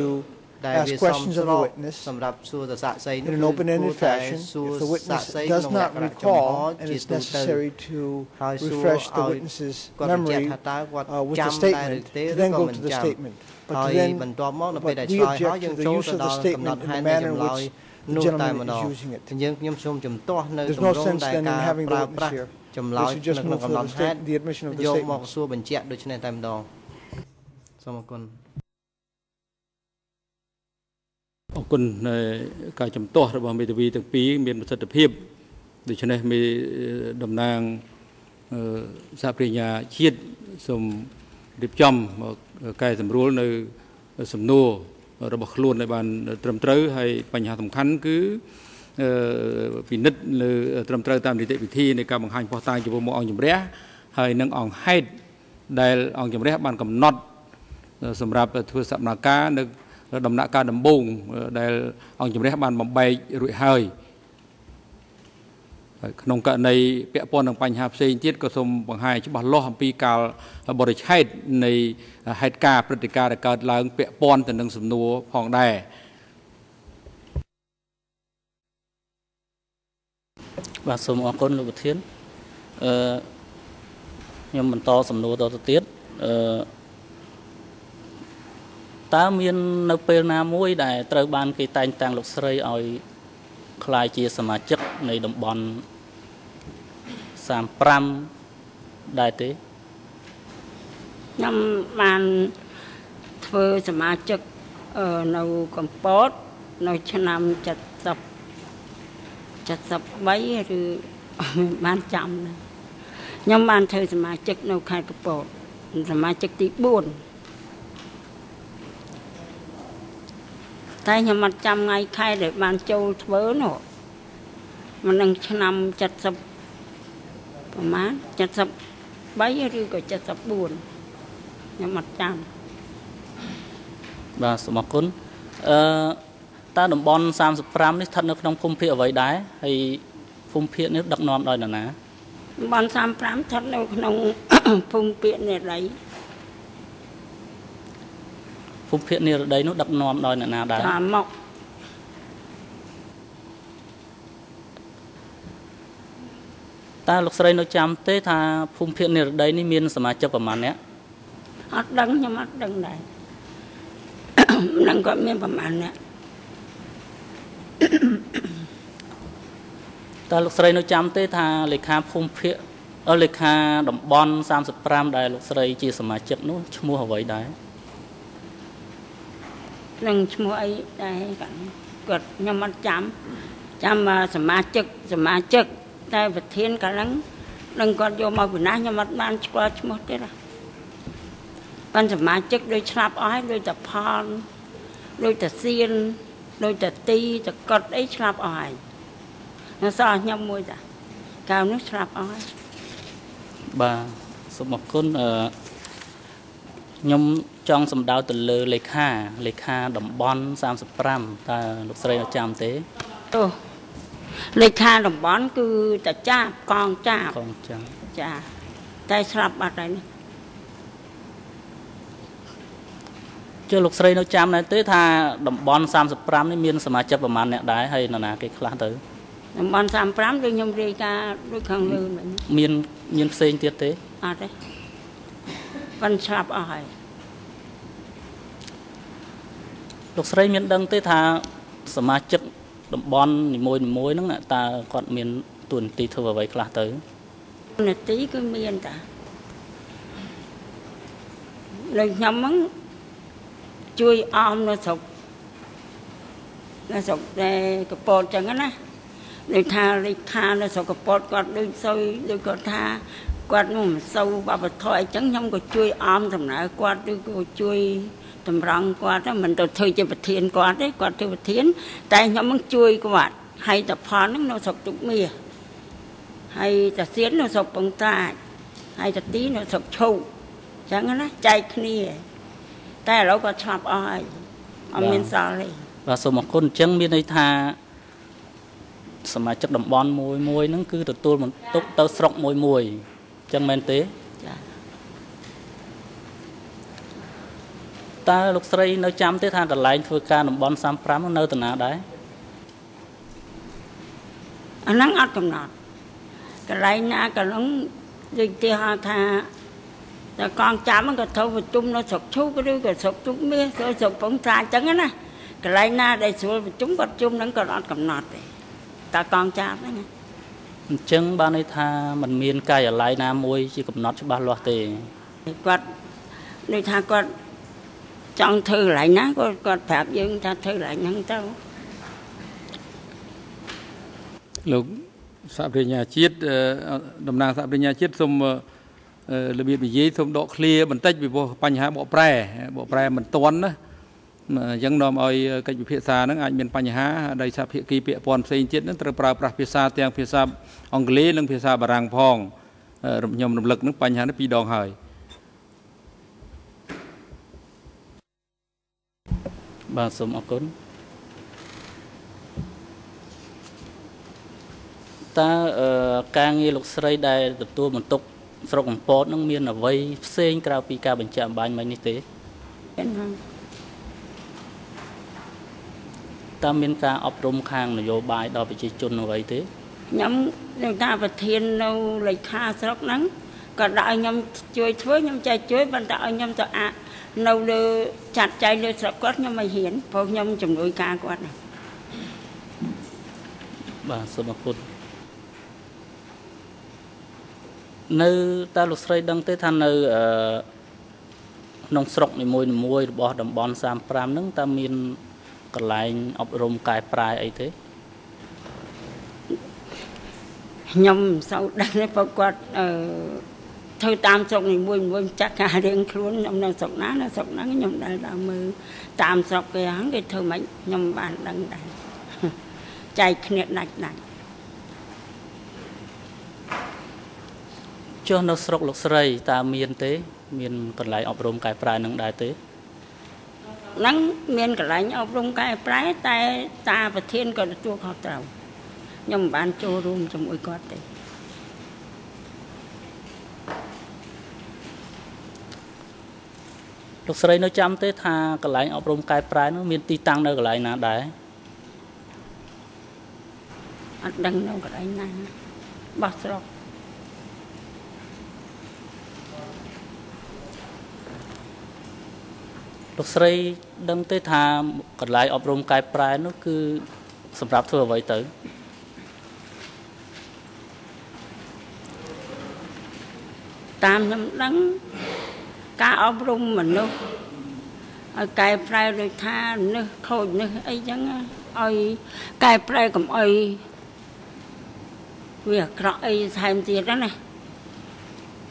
ask questions of the witness សម្រាប់សួរទៅសាក់សីនោះ in an open-ended fashion if the witness does not recall and it's necessary to refresh the witness's memory uh, with the statement to then go to the statement but to then but we object to the use of the statement in the manner in which នោះតែម្ដងយើងខ្ញុំសូមជំទាស់នៅទម្រង់ដែលការប្រើប្រាស់ចម្លើយនៅក្នុងកំណត់ហេតុយកមកសួរបញ្ជាក់ដូចនេះតែម្ដងសូមអរគុណអរគុណការជំទាស់របស់មេធាវីទាំងពីរមានប្រសិទ្ធភាពដូច្នេះមេតំណាងសហប្រញ្ញាជាតិសូមរៀបចំកែសម្រួលនៅសំណួរ របស់ខ្លួនឲ្យបានត្រឹមត្រូវហើយបញ្ហាសំខាន់គឺពិនិត្យលើត្រឹមត្រូវតាមនីតិវិធីនៃការបង្ហាញផុសតាងចំពោះមុខអង្គជំរះហើយនឹងអង្គហេតុដែលអង្គជំរះបានកំណត់សម្រាប់ធ្វើសកម្មភាពនៅដំណាក់កាលដំបូងដែលអង្គជំរះបានបំបែករួចហើយ ក្នុងករណីពាក់ព័ន្ធនឹងបញ្ហាផ្សេងទៀតក៏សូមបង្ហាញច្បាស់លាស់អំពីកាលបរិច្ឆេទនៃហេតុការណ៍ព្រឹត្តិការណ៍ដែលកើតឡើង ពាក់ព័ន្ធទៅនឹងសំណួរផងដែរបាទសូមអរគុណលោកប្រធានអឺខ្ញុំបន្តសំណួរតទៅទៀតអឺតើមាននៅពេលណាមួយដែលត្រូវបានគេតែងតាំងលោកស្រីឲ្យ ក្លាយជាសមាជិកនៃតំបន់35ដែរទេខ្ញុំបានធ្វើសមាជិកនៅកម្ពុជានៅឆ្នាំ70 73ឬបានចាំណាខ្ញុំបានធ្វើសមាជិកនៅខេត្តកំពតសមាជិកទី4 តែខ្ញុំអត់ចាំថ្ងៃខែដែលបានចូលធ្វើនោះមិននឹងឆ្នាំ70ប្រហែល73ឬក៏74ខ្ញុំអត់ចាំបាទសូមអរគុណអឺតើតំបន់35នេះស្ថិតនៅក្នុងភូមិភាគអ្វីដែរហើយភូមិភាគនេះដឹកនាំដោយនរណាតំបន់35ស្ថិតនៅក្នុងភូមិភាគនេរដី ភូមិភាគនេរដីនោះដឹកនាំដោយអ្នកណាដែរតាមមកតើលោកស្រីនៅចាំទេថាភូមិភាគនិរដីនេះមានសមាជិកប្រមាណអ្នកអត់ដឹងខ្ញុំអត់ដឹងដែរនឹងគាត់មានប្រមាណអ្នកតើលោកស្រីនៅចាំទេថាលេខាភូមិភាគអលេខាតំបន់35ដែលលោកស្រីជាសមាជិកនោះឈ្មោះអ្វីដែរ នឹងឈ្មោះអីដែរគាត់ខ្ញុំអត់ចាំចាំសមាជិកសមាជិកតែប្រធានកាលហ្នឹងនឹងគាត់យកមកពីណាខ្ញុំអត់បានស្គាល់ឈ្មោះទៀតបានសមាជិកដូចឆ្លាប់អស់ហើយដូចតែផលដូចតែសៀនដូចតែទីតកត់អីឆ្លាប់អស់ហើយនៅសល់ខ្ញុំមួយតាកាលនោះឆ្លាប់អស់ហើយបាទសូមអរគុណអឺខ្ញុំ ចង់សម្ដៅទៅលើលេខាលេខាតំបន់35តើលោកស្រីនៅចាំទេអូលេខាតំបន់គឺតាចាបកងចាបកងចាបចាតែស្លាប់បាត់ហើយនេះជឿលោកស្រីនៅចាំដែរទេថាតំបន់35នេះមានសមាជិកប្រមាណអ្នកដែរហើយនរណាគេខ្លះទៅតំបន់35ដូចខ្ញុំរាយការណ៍ដូចខាងលើមិញមានមានផ្សេងទៀតទេអត់ទេប៉ុនស្លាប់អស់ហើយ លោកស្រីមានដឹងទេថាសមាជិកតំបន់នីមួយនីមួយហ្នឹងតើគាត់មានទួនាទីធ្វើអ្វីខ្លះទៅនាទីគឺមានតាលើខ្ញុំហ្នឹងជួយអមនៅស្រុកនៅស្រុកតែកពតចឹងណាដូចថាលេខានៅស្រុកកពតគាត់ដូចសុយដូចគាត់ថាគាត់នោះមិនសូវបបធរអីចឹងខ្ញុំក៏ជួយអមដំណើរគាត់ឬក៏ជួយ តម្រង់គាត់មិនទៅធ្វើជាប្រធានគាត់ទេគាត់ធ្វើប្រធាន តែខ្ញុំនឹងជួយគាត់ហើយតផលហ្នឹងនៅស្រុកទុកមាសហើយតាសៀននៅស្រុកពងតាចហើយតាទីនៅស្រុកឈូកអញ្ចឹងណាចែកគ្នា តែឥឡូវគាត់ឆ្លាប់អស់ហើយអត់មានសល់ទេបាទសូមអរគុណអញ្ចឹងមានន័យថាសមាជិកតំបន់មួយមួយហ្នឹងគឺទទួលបន្ទុកទៅស្រុកមួយមួយអញ្ចឹងមែនទេ តើលោកស្រីនៅចាំទេថាកន្លែងធ្វើការតំបន់35នៅតាណាដែរអាហ្នឹងអត់កំណត់កន្លែងណាកន្លងដូចទីហៅថាតែកងចាំក៏ត្រូវប្រជុំនៅស្រុកឈូកឬក៏ស្រុកទុកមាសឬស្រុកពងត្រាអញ្ចឹងណាកន្លែងណាដែលស្រួលប្រជុំគាត់ជុំហ្នឹងក៏អត់កំណត់ទេតែកងចាំហ្នឹងណាអញ្ចឹងបានន័យថាมันមានកាយអាល័យណាមួយជាកំណត់ច្បាស់លាស់ទេគាត់ដូចថាគាត់ ចង់ធ្វើកន្លែងណាគាត់គាត់ប្រាប់យើងថាធ្វើកន្លែងហ្នឹងទៅលោកសហប្រញ្ញាជាតិតំណាងសហប្រញ្ញាជាតិសូមរបៀបនិយាយសូមដកឃ្លាបន្តិចពីព្រោះបញ្ហាបកប្រែបកប្រែមិនទាន់ណាអញ្ចឹងនាំឲ្យកិច្ចពិភាក្សាហ្នឹងអាចមានបញ្ហាដោយសារភាគីពាក់ព័ន្ធផ្សេងទៀតហ្នឹងត្រូវប្រើប្រាស់ភាសាទាំងភាសាអង់គ្លេសនិងភាសាបារាំងផងខ្ញុំរំលឹកហ្នឹងបញ្ហានេះពីរដងហើយ បាទសូមអរគុណតតើការងារលោកស្រីដែលទទួលបន្ទុកស្រុកកំពតនឹងមានអ្វីផ្សេងក្រៅពីការបញ្ជាក់អំបញ្ញមិញនេះទេតើមានការអប់រំខាងនយោបាយដល់ប្រជាជនអ្វីទេខ្ញុំនឹងថាប្រធាននៅលេខាស្រុកហ្នឹងក៏ដាក់ឲ្យខ្ញុំជួយធ្វើខ្ញុំចេះជួយប៉ុន្តែឲ្យខ្ញុំទៅអា នៅលើចាត់ចែងលើស្រុកគាត់ខ្ញុំមិនហ៊ានព្រោះខ្ញុំជំនួយការគាត់បាទសូមអរគុណនៅតើលោកស្រីដឹងទេថានៅអឺក្នុងស្រុកនីមួយៗរបស់តំបន់35ហ្នឹងតើមានកន្លែងអប់រំកែប្រែអីទេខ្ញុំសូវដឹងទេព្រោះគាត់អឺ ធ្វើតាមស្រុកនីមួយមួយចាក់ការរៀងខ្លួនខ្ញុំនៅស្រុកណានៅស្រុកហ្នឹងខ្ញុំដែលដល់មើលតាមស្រុកគេហ្នឹងគេធ្វើម៉េចខ្ញុំបានដឹងដែរចែកគ្នាដាច់ដាច់ចុះនៅស្រុកលោកស្រីតើមានទេ មានកន្លែងអប់រំកែប្រែនឹងដែរទេហ្នឹងមានកន្លែងអប់រំកែប្រែតែតាប្រធានក៏ទទួលខុសត្រូវខ្ញុំមិនបានចូលរួមជាមួយគាត់ទេ លោកស្រីនៅចាំទេថាកន្លែងអប់រំកែប្រែនោះមានទីតាំងនៅកន្លែងណាដែរអត់ដឹងនៅកន្លែងណាបោះស្រុកលោកស្រីដឹងទេថាកន្លែងអប់រំកែប្រែនោះគឺសម្រាប់ធ្វើអ្វីទៅតាមខ្ញុំដឹង ការអប់រំមនុស្សឲ្យកែប្រែដូចថានឹសខូចនឹសអីចឹងឲ្យកែប្រែកុំអុយវាអាក្រក់អីថែមទៀតណា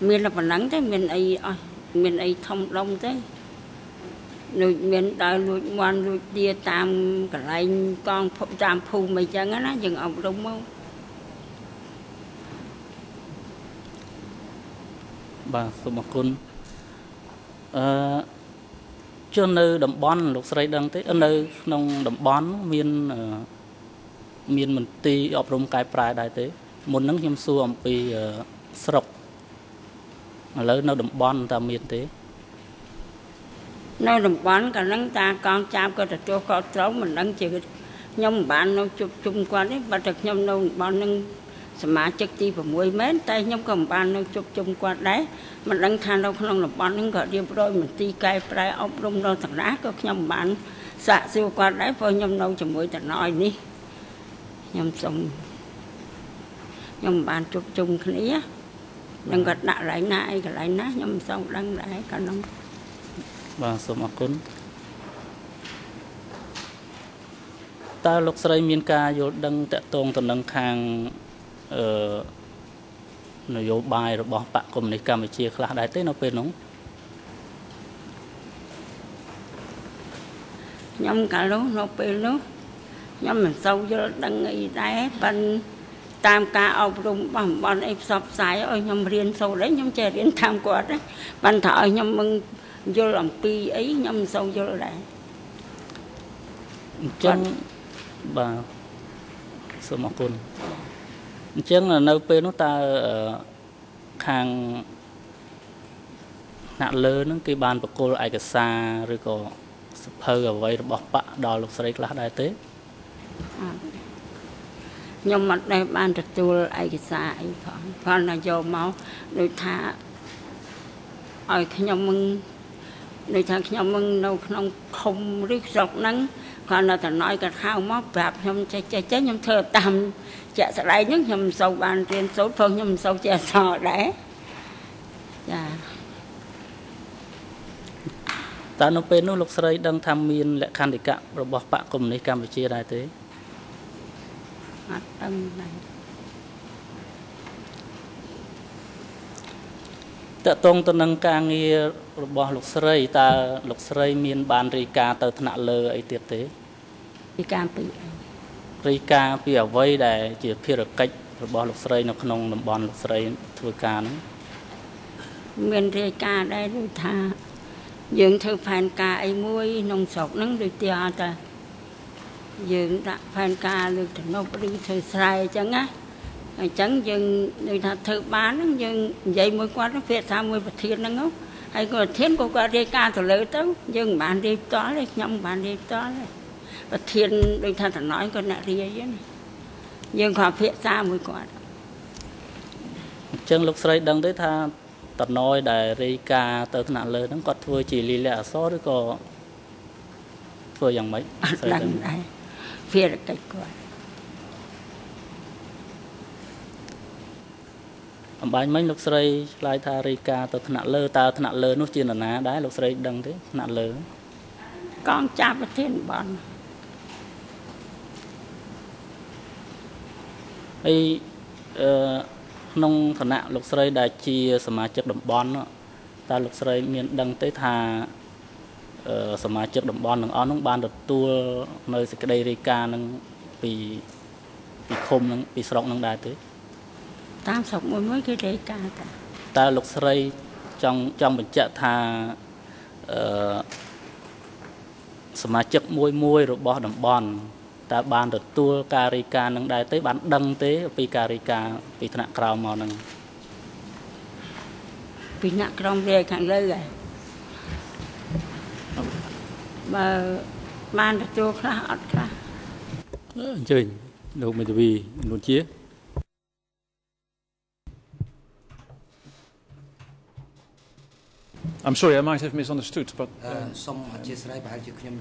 មានតែប៉ុណ្ណឹងទេមានអីអស់មានអីធំដុំទេលួចមានដើរលួចមន់លួចទាតាមកន្លែងកងតាមភូមិអីចឹងណាយើងអប់រំមកបាទសូមអរគុណ អឺចុះនៅតំបន់លោកស្រីដឹងទេនៅក្នុងតំបន់មានមានមន្ទីរអប់រំកែប្រែដែរទេ មុនហ្នឹងខ្ញុំសួរអំពីស្រុកឥឡូវនៅតំបន់តើមានទេនៅតំបន់កាលហ្នឹងតាកងចាប់ក៏ទទួលខុសត្រូវមិនដឹងជាខ្ញុំមិនបាននៅជប់ជុំគាត់ទេបើតែខ្ញុំនៅតំបន់ហ្នឹង សមាជិកទី6មែនតែខ្ញុំក៏មិនបាននៅជប់ជុំគាត់ដែរមិនដឹងថានៅក្នុងតំបន់ហ្នឹងក៏រៀបរយមន្ទីរកែប្រែអប់រំនៅតារាក៏ខ្ញុំមិនបានសាកសួរគាត់ដែរព្រោះខ្ញុំនៅជាមួយតំណយនេះខ្ញុំសូមខ្ញុំមិនបានជប់ជុំគ្នានឹងគាត់ដាក់កន្លែងណាអីកន្លែងណាខ្ញុំមិនសូវដឹងដែរកាលនោះបាទសូមអរគុណតើលោកស្រីមានការយល់ដឹងតកតងទៅនឹងខាង អឺនយោបាយរបស់បកកុម្មុយនីសកម្ពុជាខ្លះដែរទេនៅពេលនោះខ្ញុំកាលនោះនៅពេលនោះខ្ញុំមិនសូវយល់ដឹងអីដែរប៉ិនតាមការអប់រំរបស់តំបន់អីផ្សព្វផ្សាយឲ្យខ្ញុំរៀនសូត្រអីខ្ញុំចេះរៀនតាមគាត់ណាប៉ិនថាឲ្យខ្ញុំមិនយល់អំពីអីខ្ញុំមិនសូវយល់ដែរអញ្ចឹងបាទសូមអរគុណ អញ្ចឹងនៅពេលនោះតើខាងអ្នកលើនឹងគេបានបកគលឯកសារឬក៏សភៅអ្វីរបស់បកដល់លោកស្រីខ្លះដែរទេខ្ញុំមិនដែលបានទទួលឯកសារអីផងគ្រាន់តែយកមកដូចថាឲ្យខ្ញុំមិនដូចថាខ្ញុំមិននៅក្នុងឃុំឬស្រុកហ្នឹងគាត់នៅតំណយគាត់ហៅមកប្រាប់ខ្ញុំចេះចេះចេះខ្ញុំធ្វើតាម ជាក់ស្ដែងហ្នឹងខ្ញុំមិនសូវបានរៀនសូត្រព្រោះខ្ញុំមិនសូវចេះអក្សរដែរចាតើនៅពេលនោះលោកស្រីដឹងថាមានលក្ខន្តិកៈរបស់បកកុម្មុយនីសកម្ពុជាដែរទេអត់ដឹងដែរតកតងទៅនឹងការងាររបស់លោកស្រីតើលោកស្រី មាន បានរាយការណ៍ទៅថ្នាក់លើអីទៀតទេរាយការណ៍ពី រាយការណ៍ពីអ្វីដែលជាភារកិច្ចរបស់លោកស្រី នៅក្នុងតំបន់លោកស្រីធ្វើការហ្នឹងមានរាយការណ៍ដែរដូចថា យើងធ្វើផែនការអីមួយក្នុងស្រុកហ្នឹងដូចជាថាយើងដាក់ផែនការលើកទំនប់ឬធ្វើស្រែអញ្ចឹងណាអញ្ចឹងយើងដូចថាធ្វើបានហ្នឹងយើងនិយាយមួយគាត់ភាសាមួយប្រធានហ្នឹងហើយគាត់ប្រធានក៏គាត់រាយការណ៍ទៅលើទៅយើងមិនបានរាយផ្ទាល់ទេខ្ញុំមិនបានរាយផ្ទាល់ទេ ប្រធានដូចថាតំណែងគាត់អ្នករាយហ្នឹងយើងក៏ភាសាមួយគាត់អញ្ចឹងលោកស្រីដឹងទេថាតំណយដែលរាយការណ៍ទៅថ្នាក់លើហ្នឹងគាត់ធ្វើជាលិលាអសរឬក៏ធ្វើយ៉ាងម៉េចអត់ដឹងដែរភារកិច្ចគាត់អំបញ្ញមិញលោកស្រីឆ្លើយថារាយការណ៍ទៅថ្នាក់លើតើថ្នាក់លើនោះជានរណាដែរលោកស្រីដឹងទេថ្នាក់លើកងចាប់ប្រធានបាន ហើយអឺក្នុងឋានៈលោកស្រីដែលជាសមាជិកតំបន់តើលោកស្រីមានដឹងទេថាសមាជិកតំបន់ទាំងអស់នោះបានទទួលនៅសេចក្តីរាយការណ៍នឹងពីពីឃុំនឹងពីស្រុកនឹងដែរទេតាមស្រុកមួយមួយគេរាយការណ៍តាតើលោកស្រីចង់ចង់បញ្ជាក់ថាអឺសមាជិកមួយមួយរបស់តំបន់ តើបានទទួលការរាយការណ៍នឹងដែរទេបានដឹងទេពីការរាយការណ៍ពីថ្នាក់ក្រោមមកនឹងពីថ្នាក់ក្រោមរាយខាងលើហ៎បើបានទទួលខ្លះអត់ខ្លះអញ្ជើញលោកមេធាវីនួនជា I'm sorry, I might have misunderstood, but uh,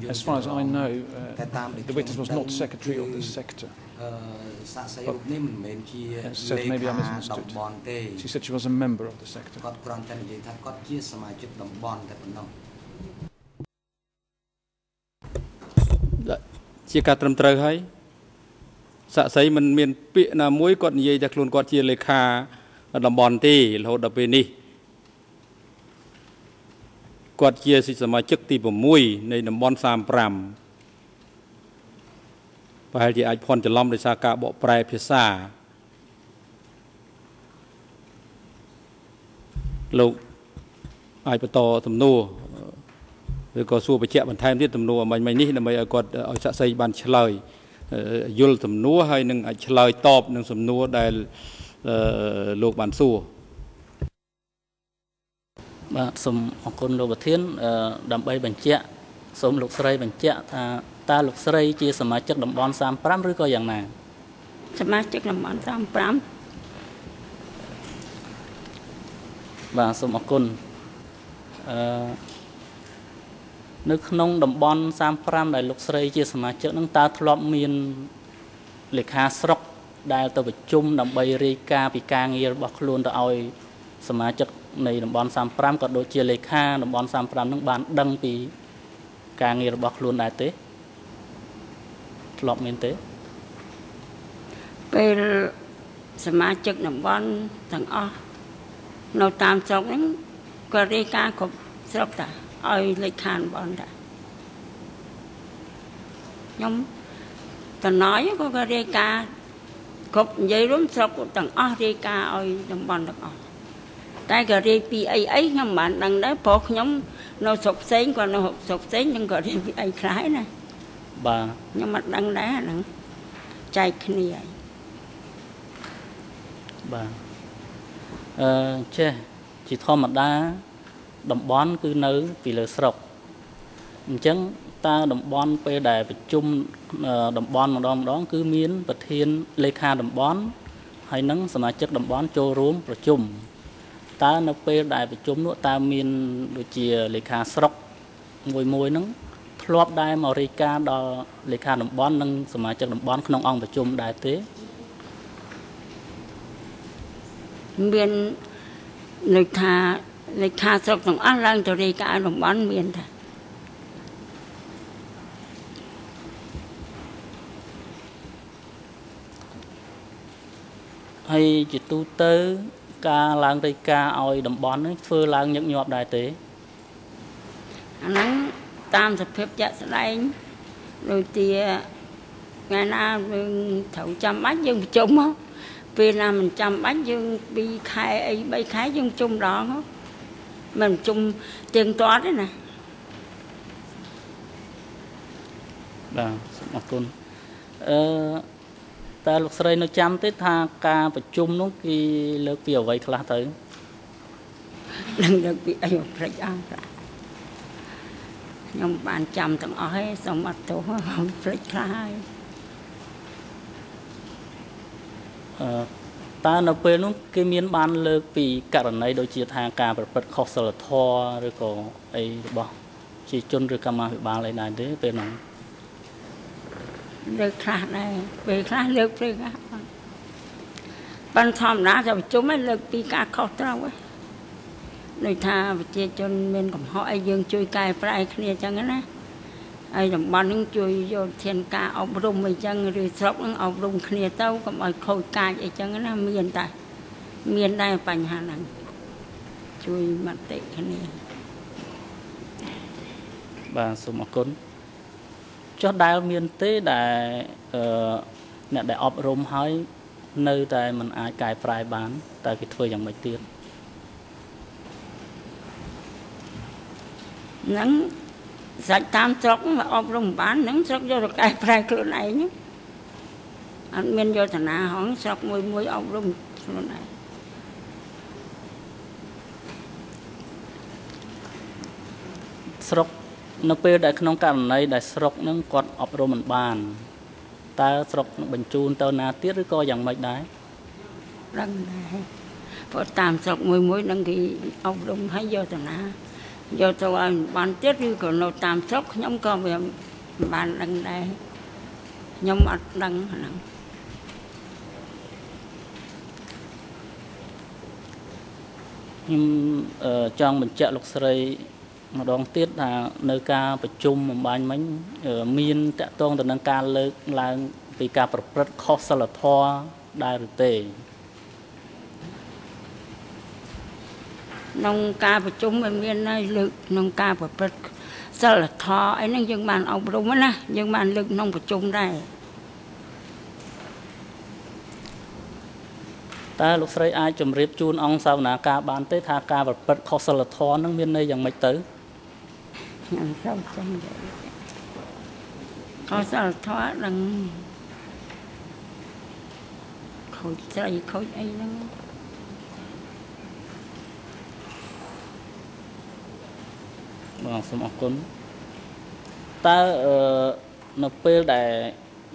as far as I know, uh, the witness was not secretary of the sector. But, yes, said maybe I misunderstood. She said she was a member of the sector. ជាការត្រឹមត្រូវហើយសាក់សីមិនមានពាក្យណាមួយគាត់និយាយថាខ្លួនគាត់ជាលេខាតំបន់ទេរហូតដល់ពេលនេះ គាត់ជាសមាជិកទី6នៃតំបន់35ប្រហែលជាអាចភ័ន្តច្រឡំដោយសារការបកប្រែភាសាលោកអាចបន្តទំនួលឬក៏សួរបញ្ជាក់បន្ថែមទៀតទំនួលអំបញ្ញនេះដើម្បីឲ្យគាត់ឲ្យសាក់សីបានឆ្លើយយល់ទំនួលហើយនឹងអាចឆ្លើយតបនឹងសំណួរដែលលោកបានសួរ បាទសូមអរគុណលោកប្រធានដើម្បីបញ្ជាក់សូមលោកស្រីបញ្ជាក់ថាតើលោកស្រីជាសមាជិកតំបន់35ឬក៏យ៉ាងណាសមាជិកតំបន់35បាទសូមអរគុណអឺនៅក្នុងតំបន់35ដែលលោកស្រីជាសមាជិកនឹងតើធ្លាប់មានលេខាស្រុកដែលទៅប្រជុំដើម្បីរាយការណ៍ពីការងាររបស់ខ្លួនទៅឲ្យសមាជិក នៃតំបន់35ក៏ដូចជាលេខាតំបន់35នឹងបានដឹងពីការងាររបស់ខ្លួនដែរទេធ្លាប់មានទេពេលសមាជិកតំបន់ទាំងអស់នៅតាមស្រុកហ្នឹងក៏រាយការណ៍គ្រប់ស្រុកតាឲ្យលេខាតំបន់តាខ្ញុំតំណយក៏ក៏រាយការណ៍គ្រប់និយាយរួមស្រុកទាំងអស់រាយការណ៍ឲ្យតំបន់ទាំងអស់ តែក៏រៀនពីអីអីខ្ញុំមិនបានដឹងដែរព្រោះខ្ញុំនៅស្រុកផ្សេងគាត់នៅស្រុកផ្សេងខ្ញុំក៏រៀនពីអីខ្លះណាបាទខ្ញុំមិនដឹងដែរហ្នឹងចែកគ្នាហើយបាទអឺចេះជាធម្មតាតំបន់គឺនៅពីលើស្រុកអញ្ចឹងតើតំបន់ពេលដែលប្រជុំតំបន់ម្ដងម្ដង គឺមាន ប្រធានលេខាតំបន់ហើយនិងសមាជិកតំបន់ចូលរួមប្រជុំ តើនៅពេលដែលប្រជុំនោះតើមានដូចជាលេខាស្រុកមួយមួយហ្នឹងធ្លាប់ដែរមករាយការណ៍ដល់លេខាតំបន់និងសមាជិកតំបន់ក្នុងអង្គប្រជុំដែរទេមានលេខាលេខាស្រុកទាំងអស់ឡើងទៅរាយការណ៍តំបន់មានថាហើយជាទូទៅ ការឡើងរាយការណ៍ឲ្យតំបន់នេះធ្វើឡើងញឹកញាប់ដែរទេអាហ្នឹងតាមសភាពជាក់ស្ដែងដូចជាថ្ងៃណាយើងត្រូវចាំបាច់យើងប្រជុំមកពេលណាមិនចាំបាច់យើង2ខែអី3ខែយើងជុំដងមិនជុំទៀងទាត់ទេណាបាទសូមអរគុណអឺ តើលោកស្រីនៅចាំទេថាការប្រជុំនោះគេលើកពីអ្វីខ្លះទៅនឹងលើកពីអីមកព្រឹកអស់ខ្ញុំបានចាំទាំងអស់ហើយសូមអត់ទោសព្រឹកខ្លះហើយអឺតើនៅពេលនោះគេមានបានលើកពីករណីដូចជាថាការប្រព្រឹត្តខុសសិលធម៌ឬក៏អីរបស់ជាជនឬកម្មាភិបាលអីដែរទេពេលនោះ លើកខ្លះដែរពេលខ្លះលើកពេលខ្លះបានធម្មតាតែប្រជុំឲ្យលើកពីការខុសត្រូវហ្នឹងដូចថាប្រជាជនមានកំហុសអីយើងជួយកែប្រែគ្នាអញ្ចឹងណាហើយតំបន់នឹងជួយយកធានការអប់រំអីចឹងឬស្រុកនឹងអប់រំគ្នាទៅកុំឲ្យខូចកាចអីចឹងណាមានតែមានដែរបញ្ហាហ្នឹងជួយមតិគ្នាបាទសូមអរគុណ ចុះដែលមានទេដែលអឺអ្នកដែលអប់រំហើយនៅតែមិនអាចកែប្រែបានតើគេធ្វើយ៉ាងម៉េចទៀតហ្នឹងសាច់តាមស្រុកអប់រំបានហ្នឹងស្រុកយកទៅកែប្រែខ្លួនឯងអត់មានយោធនាហងស្រុកមួយមួយអប់រំខ្លួនឯងស្រុក នៅពេលដែលក្នុងករណីដែលស្រុកនឹងគាត់អប់រំមិនបានតើស្រុកបញ្ជូនទៅណាទៀតឬក៏យ៉ាងម៉េចដែរដឹងដែរព្រោះតាមស្រុកមួយមួយនឹងគេអប់រំឲ្យយកទៅណាយកទៅឲ្យបានទៀតឬក៏នៅតាមស្រុកខ្ញុំក៏វាមិនបានដឹងដែរខ្ញុំអត់ដឹងហ្នឹងខ្ញុំចង់បញ្ជាក់លោកស្រី ម្ដងទៀតថានៅការប្រជុំបំបញ្ញមិញមានតកតងទៅនឹងការលើកឡើងពីការប្រព្រឹត្តខុសសិលធម៌ដែរឬទេក្នុងការប្រជុំវាមានហើយលើកក្នុងការប្រព្រឹត្តសិលធម៌អីហ្នឹងយើងបានអប់រំណាយើងបានលើកក្នុងប្រជុំដែរតើលោកស្រីអាចជម្រាបជូនអង្គសាវនាការបានទេថាការប្រព្រឹត្តខុសសិលធម៌នឹងមានន័យយ៉ាងម៉េចទៅ ខ្ញុំសូមចាំខុសសិលធម៌នឹងខូចស្រីខូចអីហ្នឹងបងសូមអរគុណតើអឺនៅពេលដែល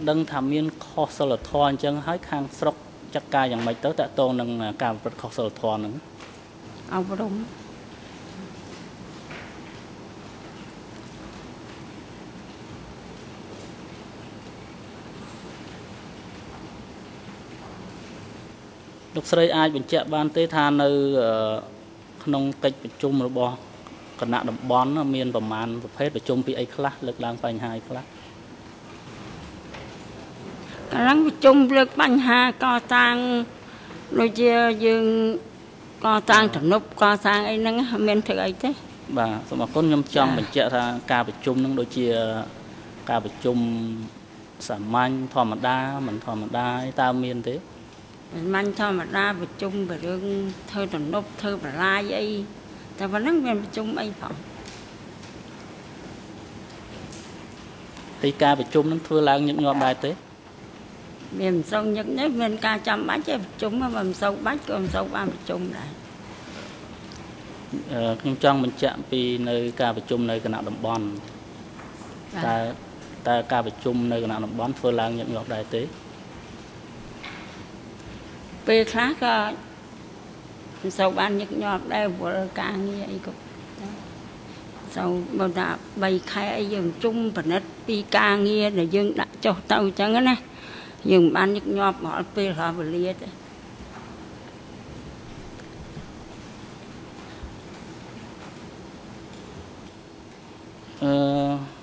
ដឹងថាមានខុសសិលធម៌អញ្ចឹងហើយខាងស្រុកចាត់ការយ៉ាងម៉េចទៅតើតងនឹងការប្រព្រឹត្តខុសសិលធម៌ហ្នឹងអប់រំ លោកស្រីអាចបញ្ជាក់បានទេថានៅក្នុងកិច្ចប្រជុំរបស់គណៈតំបន់មានប្រមាណប្រភេទប្រជុំពីអីខ្លះលើកឡើងបញ្ហាអីខ្លះកម្លាំងប្រជុំលើកបញ្ហាកសាងដូចជាយើងកសាងទំនប់កសាងអីហ្នឹងមានធ្វើអីទេបាទសូមអរគុណខ្ញុំចង់បញ្ជាក់ថាការប្រជុំហ្នឹងដូចជាការប្រជុំសាមញ្ញធម្មតាមិនធម្មតាតើមានទេ សាមញ្ញធម្មតាប្រជុំពីរឿងធ្វើទំនប់ធ្វើបន្លាយអីតែប៉ុណ្ណឹងមានប្រជុំអីផងទីការប្រជុំនឹងធ្វើឡើងញឹកញាប់ដែរទេមានមិនសូវញឹកនេះមានការចាំបាច់ទេប្រជុំមិនសូវបាច់ក៏មិនសូវបានប្រជុំដែរខ្ញុំចង់បញ្ជាក់ពីនៅការប្រជុំនៅគណៈតំបន់តើតើការប្រជុំនៅគណៈតំបន់ធ្វើឡើងញឹកញាប់ដែរទេ ពេលខ្លះក៏មិនសូវបានញឹកញាប់ដែរវល់ការងារអីក៏សូវបើថា3ខែអីយើងជុំពិនិត្យពីការងារដែលយើងដាក់ចុះទៅអញ្ចឹងណាយើងមិនបានញឹកញាប់មកពេលរហវេលាទេអឺ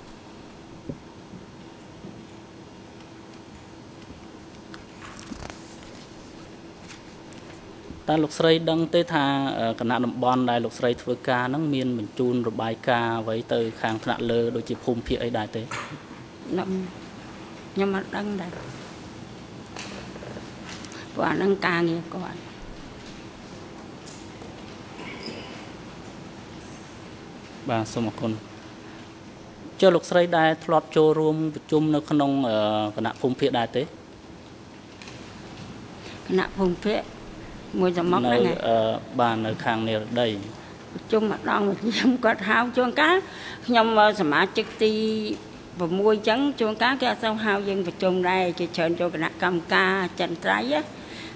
តើលោកស្រីដឹងទេថាគណៈតំបន់ដែលលោកស្រីធ្វើការហ្នឹងមានបញ្ជូនរបាយការណ៍អ្វីទៅខាងថ្នាក់លើដូចជាភូមិភាគអីដែរទេខ្ញុំខ្ញុំអត់ដឹងដែរព្រោះអាហ្នឹងការងារគាត់បាទសូមអរគុណចុះលោកស្រីដែលធ្លាប់ចូលរួមប្រជុំនៅក្នុងគណៈភូមិភាគដែរទេគណៈភូមិភាគ មួយសមុខហ្នឹងបាននៅខាងនិរដីប្រជុំម្ដងមួយខ្ញុំគាត់ហៅជួនកាលខ្ញុំសមាជិកទី6អញ្ចឹងជួនកាលគេអត់សូវហៅយើងប្រជុំដែរជាច្រើនចូលគណៈកម្មការចិនត្រៃ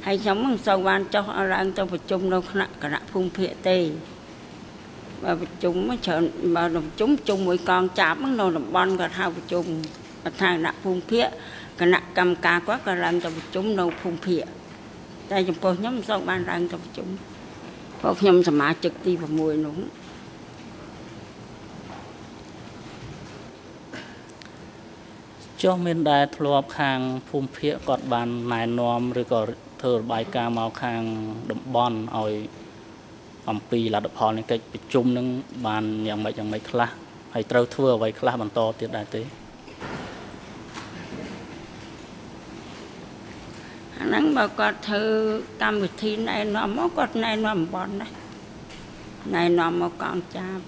ហើយខ្ញុំមិនសូវបានចុះឡើងទៅប្រជុំនៅគណៈគណៈភូមិភាគទេបើប្រជុំច្រើនបើប្រជុំជុំមួយកងចាប់ហ្នឹងនៅតំបន់គាត់ហៅប្រជុំឋានៈភូមិភាគគណៈកម្មការគាត់ក៏ឡើងទៅប្រជុំនៅភូមិភាគ តែចំពោះខ្ញុំមិនសូវបានឡើងទៅប្រជុំព្រោះខ្ញុំសមាជិកទី6នោះចុះមានដែលធ្លាប់ខាងភូមិភាគគាត់បានណែនាំឬក៏ធ្វើរបាយការណ៍មកខាងតំបន់ឲ្យអំពីលទ្ធផលនៃកិច្ចប្រជុំនឹងបានយ៉ាងម៉េចយ៉ាងម៉េចខ្លះហើយត្រូវធ្វើអ្វីខ្លះបន្តទៀតដែរទេអាហ្នឹង បើគាត់ធ្វើកម្មវិធីណែនាំមកគាត់ណែនាំតំបន់ដែរណែនាំមកកងចាប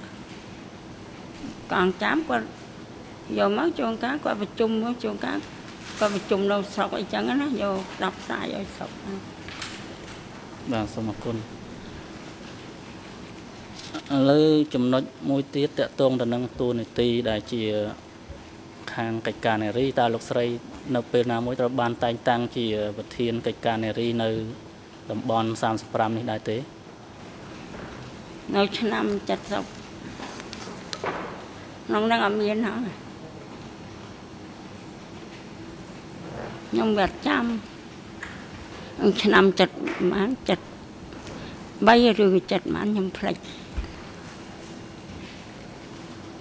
កងចាបគាត់យកមកជួនកាលគាត់ប្រជុំមកជួនកាលគាត់ប្រជុំនៅស្រុកអីចឹងណាយកដល់ផ្សាយឲ្យស្រុកបាទសូមអរគុណឥឡូវចំណុចមួយទៀតតកតងទៅនឹងតួនាទីដែលជាខាងកិច្ចការនារីតើលោកស្រី នៅពេលណាមួយត្រូវបានតែងតាំងជាប្រធានកិច្ចការនារីនៅតំបន់35នេះដែរទេនៅឆ្នាំ70ក្នុងនឹងអត់មានហើយខ្ញុំវាចាំឆ្នាំចិត្តម៉ានចិត្ត3ឬចិត្តម៉ានខ្ញុំផ្លេច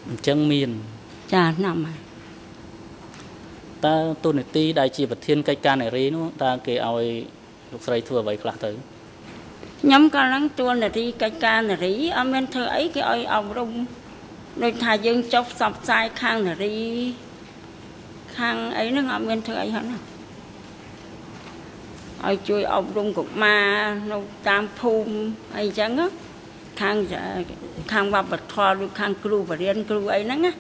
អញ្ចឹងមានចាឆ្នាំហើយ តើទូនីតិដែលជាប្រធានកិច្ចការនារីនោះតើគេឲ្យលោកស្រីធ្វើអ្វីខ្លះទៅខ្ញុំកាលហ្នឹងទួលនារីកិច្ចការនារីអត់មានធ្វើអីគេឲ្យអប់រំដូចថាយើងចុះផ្សព្វផ្សាយខាងនារី ខាងអីហ្នឹងអត់មានធ្វើអីហ្នឹងឲ្យជួយអប់រំកុមារនៅតាមភូមិអីចឹងខាងខាងវប្បធម៌ឬខាងគ្រូបរិញ្ញាគ្រូអីហ្នឹងណា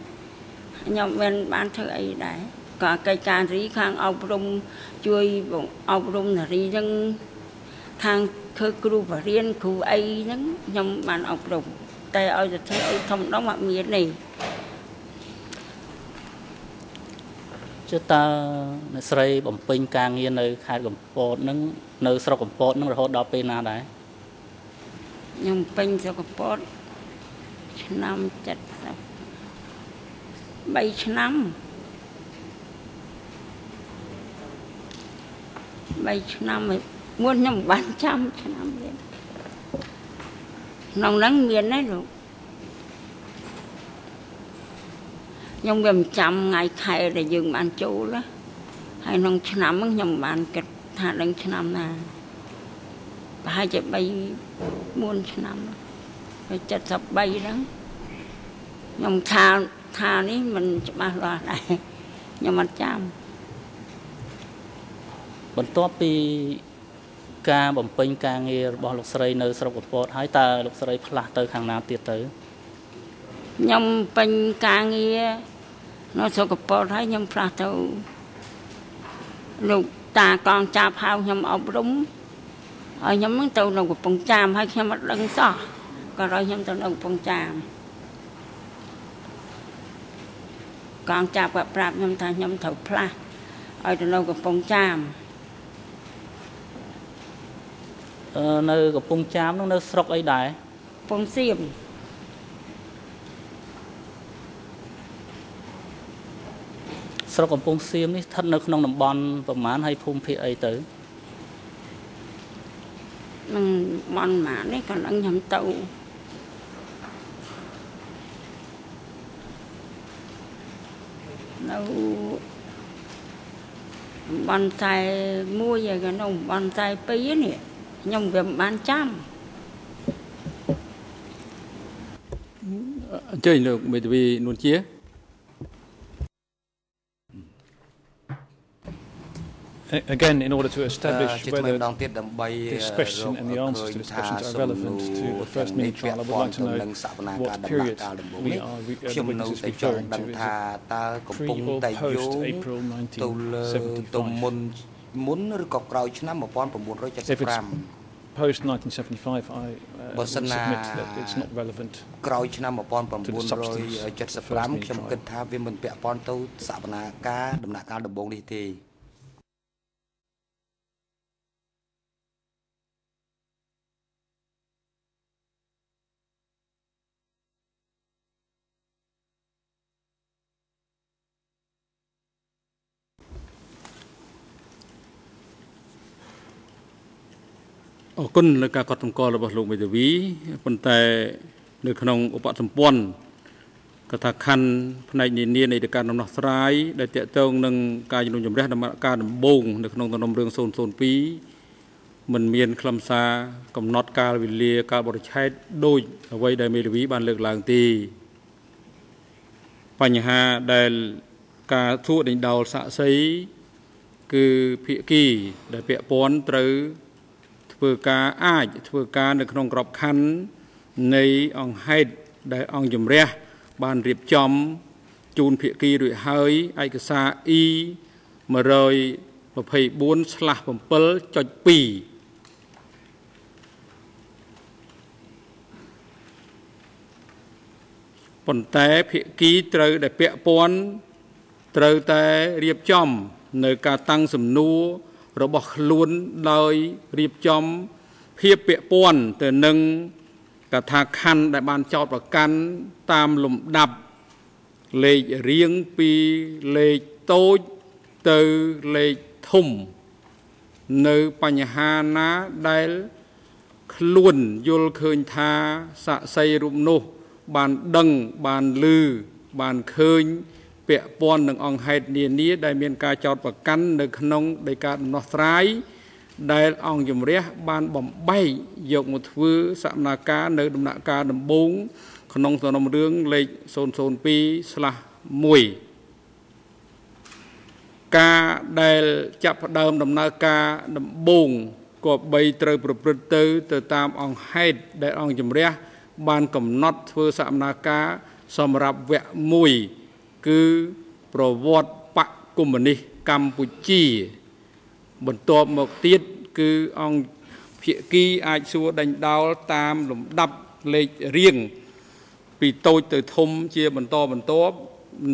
ខ្ញុំមិនបានធ្វើអីដែរ ក៏កិច្ចការនារីខាងអប់រំជួយអប់រំនារីហ្នឹងខាងធ្វើគ្រូបរិញ្ញាគ្រូអីហ្នឹងខ្ញុំបានអប់រំតែឲ្យទៅធ្វើអីធំដុំអត់មានទេចុះតើអ្នកស្រីបំពេញការងារនៅខេត្តកំពតនឹងនៅស្រុកកំពតនឹងរហូតដល់ពេលណាដែរខ្ញុំពេញស្រុកកំពតឆ្នាំ70 3ឆ្នាំ 3ឆ្នាំមុនខ្ញុំបានចាំឆ្នាំទៀតក្នុងហ្នឹងមានដែរលោកខ្ញុំវាមិនចាំថ្ងៃខែដែលយើងបានចូលហើយក្នុងឆ្នាំហ្នឹងខ្ញុំបានគិតថាដឹងឆ្នាំណាប្រហែលជា3 4ឆ្នាំហើយ73ហ្នឹងខ្ញុំថាថានេះមិនច្បាស់លាស់ដែរខ្ញុំអត់ចាំ បន្ទាប់ពីការបំពេញការងាររបស់លោកស្រីនៅស្រុកកំពតហើយតើលោកស្រីផ្លាស់ទៅខាងណាទៀតទៅខ្ញុំពេញការងារនៅស្រុកកំពតហើយខ្ញុំផ្លាស់ទៅលោកតាកងចាប់ហៅខ្ញុំអប់រំហើយខ្ញុំនឹងទៅនៅកំពង់ចាមហើយខ្ញុំអត់ដឹងសោះក៏ឲ្យខ្ញុំទៅនៅកំពង់ចាមកងចាប់ក៏ប្រាប់ខ្ញុំថាខ្ញុំត្រូវផ្លាស់ឲ្យទៅនៅកំពង់ចាម នៅកំពង់ចាមនោះនៅស្រុកអីដែរកំពង់សៀមស្រុកកំពង់សៀមនេះស្ថិតនៅក្នុងតំបន់ប្រមាណហើយភូមិភាគអីទៅនឹងបន់ម៉ានេះក៏នឹងខ្ញុំទៅនៅបន់តែមួយហើយក៏នៅបន់តែពីរនេះ ខ្ញុំវាមិនបានចាំអញ្ជើញលោកមេធាវីនួនជា again, in order to establish whether this question and the answers to this question are relevant to the first mini trial, I would like to know what period we are re the witness is referring to. Is it pre or post April 1975? មុន ឬក៏ក្រោយឆ្នាំ1975 post 1975 I uh, submit that it's not relevant ក្រោយឆ្នាំ1975ខ្ញុំគិតថាវាមិនពាក់ព័ន្ធទៅសវនាការដំណាក់កាលដំបូងនេះទេ អរគុណលើការកត់សម្គាល់របស់លោកមេធាវីប៉ុន្តែនៅក្នុងឧបសម្ព័ន្ធកថាខណ្ឌផ្នែកនានានៃការដំណោះស្រាយដែលតកតងនឹងការជំនុំជម្រះដំណាក់ការដំបូងនៅក្នុងតំណរឿង002មិនមានខ្លឹមសារកំណត់កាលវេលាការបរិច្ឆេទដោយអ្វីដែលមេធាវីបានលើកឡើងទេបញ្ហាដែលការធួដេញដោលសាក់សីគឺភាគីដែលពាក់ព័ន្ធត្រូវ ធ្វើការអាចធ្វើការនៅក្នុងក្របខ័ណ្ឌនៃអង្គហេតុដែលអង្គជំរះបានរៀបចំជូនភាគីរួចហើយឯកសារ E 124/7.2ប៉ុន្តែភាគីត្រូវដែលពាក់ព័ន្ធត្រូវតែរៀបចំ នៅការតាំងសំណួរ របស់ខ្លួនដោយរៀបចំភាពពាក់ព័ន្ធទៅនឹងកថាខណ្ឌដែលបានចោតប្រកាន់តាមលំដាប់លេខរៀងពីលេខតូចទៅលេខធំ នៅបញ្ហាណាដែលខ្លួនយល់ឃើញថាសាក់សីរូបនោះ បានដឹងបានឮបានឃើញ ពាក់ព័ន្ធនឹងអង្គហេតុនានាដែលមានការចោទប្រកាន់នៅក្នុងដីកាដំណោះស្រាយដែលអង្គជំរះបានបំបែកយកមកធ្វើសមនាការនៅដំណាក់កាលដំបូងក្នុងសំណុំរឿងលេខ002/1ការដែលចាប់ផ្ដើមដំណើរការដំបូងក៏បីត្រូវប្រព្រឹត្តទៅ ទៅតាមអង្គហេតុដែលអង្គជំរះបានកំណត់ធ្វើសមនាការសម្រាប់វគ្គ1 គឺប្រវត្តិបកកុម្មុយនីសកម្ពុជា បន្ទាប់មកទៀតគឺអង្គភាគីអាចសួរដេញដោលតាមលំដាប់លេខរៀងពីតូចទៅធំជាបន្តបន្ទាប់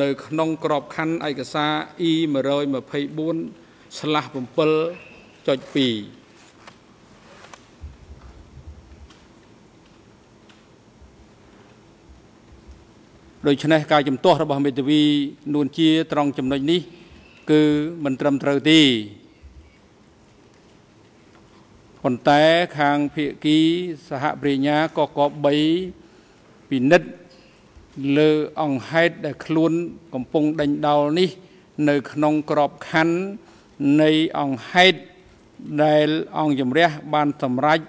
នៅក្នុងក្របខ័ណ្ឌឯកសារ E124/7.2 ដូច្នេះការជំទាស់របស់មេធាវីនួនជាត្រង់ចំណុចនេះ គឺមិនត្រឹមត្រូវទេប៉ុន្តែខាងភាគីសហប្រញ្ញាក៏គប្បីពិនិត្យលើអង្គហេតុដែលខ្លួនកំពុងដេញដោលនេះ នៅក្នុងក្របខ័ណ្ឌនៃអង្គហេតុដែលអង្គជំរះបានសម្រេច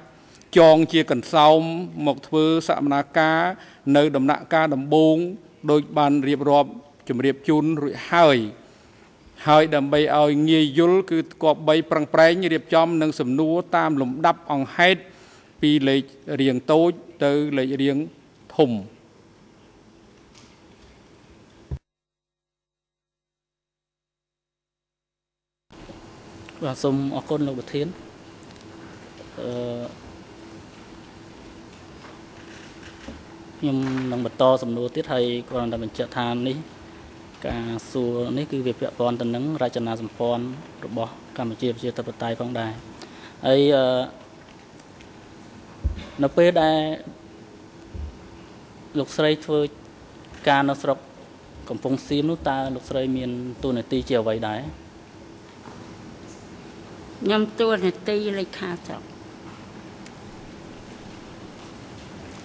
ចងជាកន្សោមមកធ្វើសមនាការនៅដំណាក់កាលដំបូងដោយបានរៀបរាប់ជម្រាបជូនរួចហើយហើយដើម្បីឲ្យងាយយល់គឺគប្បីប្រឹងប្រែងរៀបចំនឹងសំណួរតាមលំដាប់អង្គហេតុពីលេខរៀងតូចទៅលេខរៀងធំបាទសូមអរគុណលោកប្រធានអឺ ខ្ញុំនឹងបន្តសំណួរទៀតហើយគ្រាន់តែបញ្ជាក់ថានេះ ការសួរនេះគឺវាពាក់ព័ន្ធទៅនឹងរចនាសម្ព័ន្ធរបស់កម្ពុជាប្រជាធិបតេយ្យផងដែរហើយនៅពេលដែលលោកស្រីធ្វើការនៅស្រុកកំពង់សៀមនោះតើលោកស្រីមានតួនាទីជាអ្វីដែរខ្ញុំតួនាទីលេខាស្រុក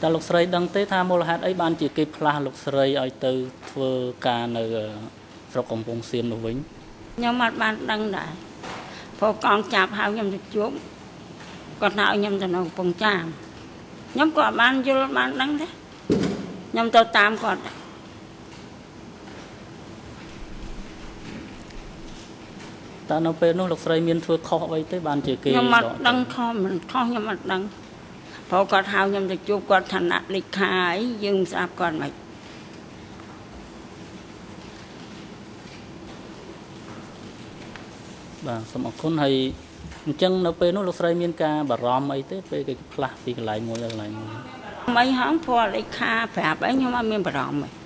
តើលោកស្រីដឹងទេថាមូលហេតុអីបានជាគេផ្លាស់លោកស្រីឲ្យទៅធ្វើការនៅស្រុកកំពង់សៀមនោះវិញខ្ញុំអត់បានដឹងដែរព្រោះកងចាប់ហៅខ្ញុំទៅជួបគាត់ថាឲ្យខ្ញុំទៅនៅកំពង់ចាមខ្ញុំក៏អត់បានយល់បានដឹងទេខ្ញុំទៅតាមគាត់តើនៅពេលនោះលោកស្រីមានធ្វើខុសអ្វីទេបានជាគេខ្ញុំអត់ដឹងខុសមិនខុសខ្ញុំអត់ដឹង ព្រោះគាត់ហៅខ្ញុំទៅជួបគាត់ឋានៈលេខាអីយើងស្ដាប់គាត់មិនបបាទសូមអរគុណហើយអញ្ចឹងនៅពេលនោះលោកស្រីមានការបារម្ភអីទេពេលគេផ្លាស់ពីកន្លែងមួយទៅកន្លែងមួយមិនហងព្រោះលេខាប្រាប់អីខ្ញុំអត់មានបារម្ភទេ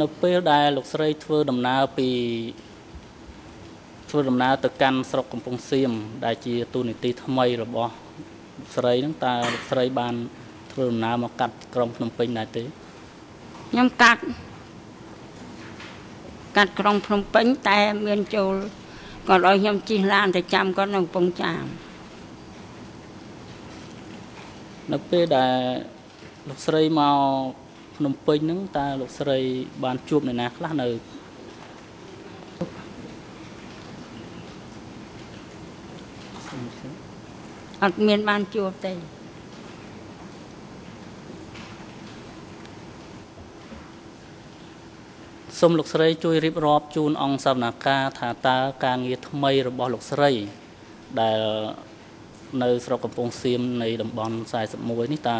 នៅពេលដែលលោកស្រីធ្វើដំណើរពីធ្វើដំណើរទៅកាន់ស្រុកកំពង់សៀមដែលជាទូនីតិថ្មីរបស់ស្រីហ្នឹងតើលោកស្រីបាន ធ្វើដំណើរមកកាត់ក្រុងភ្នំពេញដែរទេខ្ញុំកាត់កាត់ក្រុងភ្នំពេញតែមានចូលគាត់ឲ្យខ្ញុំជិះឡានទៅចាំគាត់នៅកំពង់ចាមនៅពេលដែលលោកស្រីមក ភ្នំពេញហ្នឹងតើលោកស្រីបានជួបអ្នកណាខ្លះនៅអត់មានបានជួបទេសូមលោកស្រីជួយរៀបរាប់ជូនអង្គសវនាការថាតើការងារថ្មីរបស់លោកស្រី ដែលនៅស្រុកកំពង់សៀមនៃតំបន់41នេះតើ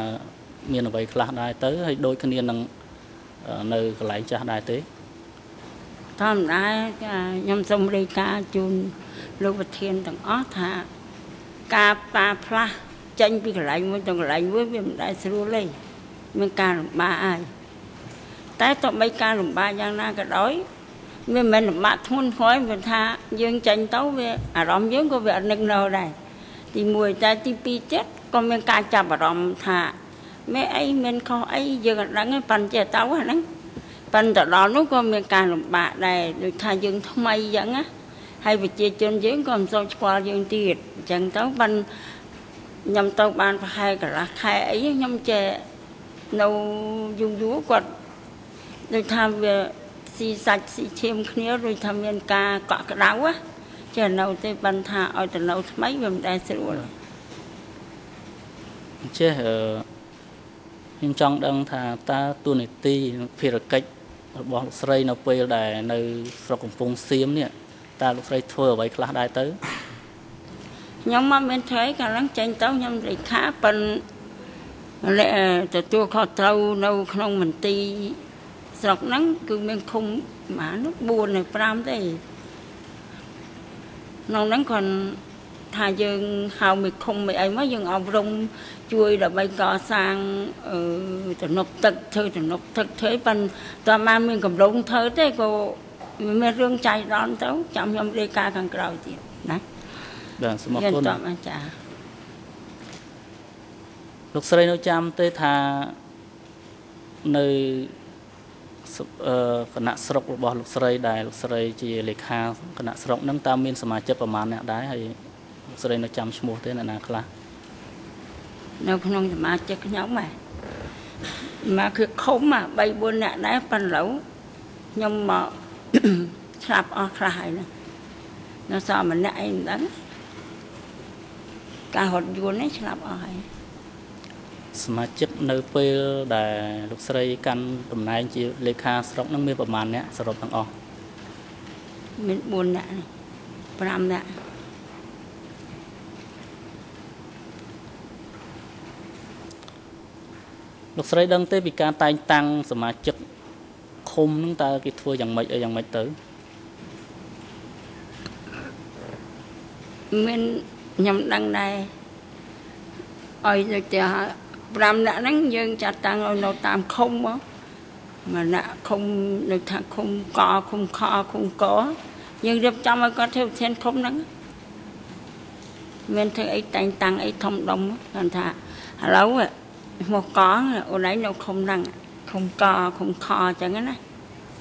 មានអ្វីខ្លះដែរទៅហើយដូចគ្នានឹងនៅកន្លែងចាស់ដែរទេធម្មតាខ្ញុំសូមរាយការណ៍ជូនលោកប្រធានទាំងអស់ថាការប៉ាផ្លាស់ចេញពីកន្លែងមួយទៅកន្លែងមួយវាមិនដែលស្រួលទេមានការលំបាកហើយតែតបីការលំបាកយ៉ាងណាក៏ដោយវាមិនលំបាកធ្ងន់ធ្ងរវាថាយើងចេញទៅវាអារម្មណ៍យើងក៏វាអត់នឹកនៅដែរទី1តែទី2ចិត្តក៏មានការចាប់អារម្មណ៍ថា មេអីមានខុសអីយើងអត់ដឹងទេប៉ិនចេះទៅហ្នឹងប៉ិនទៅដល់នោះក៏មានការលំបាកដែរដូចថាយើងថ្មីអញ្ចឹងណាហើយប្រជាជនយើងក៏មិនសូវស្គាល់យើងទៀតអញ្ចឹងទៅបានខ្ញុំទៅបានប្រហែលកន្លះខែអីខ្ញុំចេះនៅយូរយូរគាត់ដូចថាវាស៊ីសាច់ស៊ីឈាមគ្នាដូចថាមានការកក់ក្ដៅចេះនៅទេបានថាឲ្យទៅនៅថ្មីវាមិនដែលស្រួលចេះអឺ ខ្ញុំចង់ដឹងថាតើទូនីតិភារកិច្ចរបស់លោកស្រីនៅពេលដែលនៅស្រុកកំពង់សៀមនេះតើលោកស្រីធ្វើអ្វីខ្លះដែរទៅខ្ញុំមកមានធ្វើកាលហ្នឹងចេញទៅខ្ញុំលេខាប៉ិនទទួលខុសត្រូវនៅក្នុងមន្ទីរស្រុកហ្នឹងគឺមានឃុំប្រហែល4នៅ5ទេក្នុងហ្នឹងគាត់ថាយើងហៅមួយឃុំមួយអីមកយើងអប់រំ ជួយដើម្បីកសាងទំនប់ទឹកធ្វើទំនប់ទឹកធ្វើប៉ុន្តែមកមានកម្រងធ្វើទេក៏មានរឿងចៃដន្យទៅចាំខ្ញុំរាយការណ៍ខាងក្រោយទៀតណាបាទសូមអរគុណអាចារ្យលោកស្រីនៅចាំទេថានៅគណៈស្រុករបស់លោកស្រីដែលលោកស្រីជាលេខាគណៈស្រុកហ្នឹងតើមានសមាជិកប្រមាណអ្នកដែរហើយលោកស្រីនៅចាំឈ្មោះទេអ្នកណាខ្លះ នៅក្នុងសមាជិកខ្ញុំហ៎មកគឺខុំ3 4នាក់ដែរប៉ុន្តែខ្ញុំមកស្លាប់អស់ខ្លះហើយណានៅសល់ម្នាក់អីមិនដឹងការហត់យួននេះស្លាប់អស់ហើយសមាជិកនៅពេលដែលលោកស្រីកាន់តំណែងជាលេខាស្រុកនឹងមានប្រមាណអ្នកសរុបទាំងអស់មាន4អ្នក5អ្នក លោកស្រីដឹងទេពីការតែងតាំងសមាជិកឃុំនឹងតើគេធ្វើយ៉ាងម៉េចអីយ៉ាងម៉េចទៅមានខ្ញុំដឹងដែរឲ្យដូចជា5នាក់ហ្នឹងយើងចាត់តាំងឲ្យនៅតាមឃុំមកមួយនាក់ឃុំដូចថាឃុំកឃុំខឃុំកយើងរៀបចំឲ្យគាត់ធ្វើវិធានឃុំហ្នឹងមានធ្វើអីតែងតាំងអីធំដុំគាត់ថាឥឡូវ ឈ្មោះកអូនឯងនៅឃុំហ្នឹងឃុំកឃុំខអញ្ចឹងណា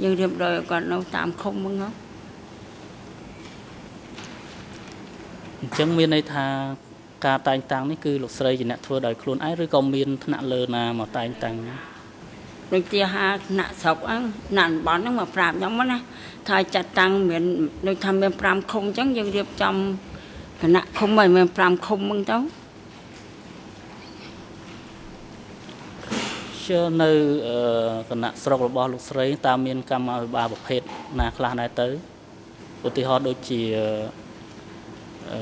យើងរៀបរយគាត់នៅតាមឃុំហ្នឹងអញ្ចឹងមានន័យថាការតែងតាំងនេះគឺលោកស្រីជាអ្នកធ្វើដោយខ្លួនឯងឬក៏មានថ្នាក់លើណាមកតែងតាំងដូចជាហាថ្នាក់ស្រុកហ្នឹងណាត់បនហ្នឹងមកប្រាប់ខ្ញុំណាថាចាត់តាំងមានដូចថាមាន5ឃុំអញ្ចឹងយើងរៀបចំគណៈឃុំឲ្យមាន5ឃុំហ្នឹងទៅ នៅគណៈស្រុករបស់លោកស្រីតើមានកម្មវិបាលប្រភេទណាខ្លះដែរទៅឧទាហរណ៍ដូចជាអឺ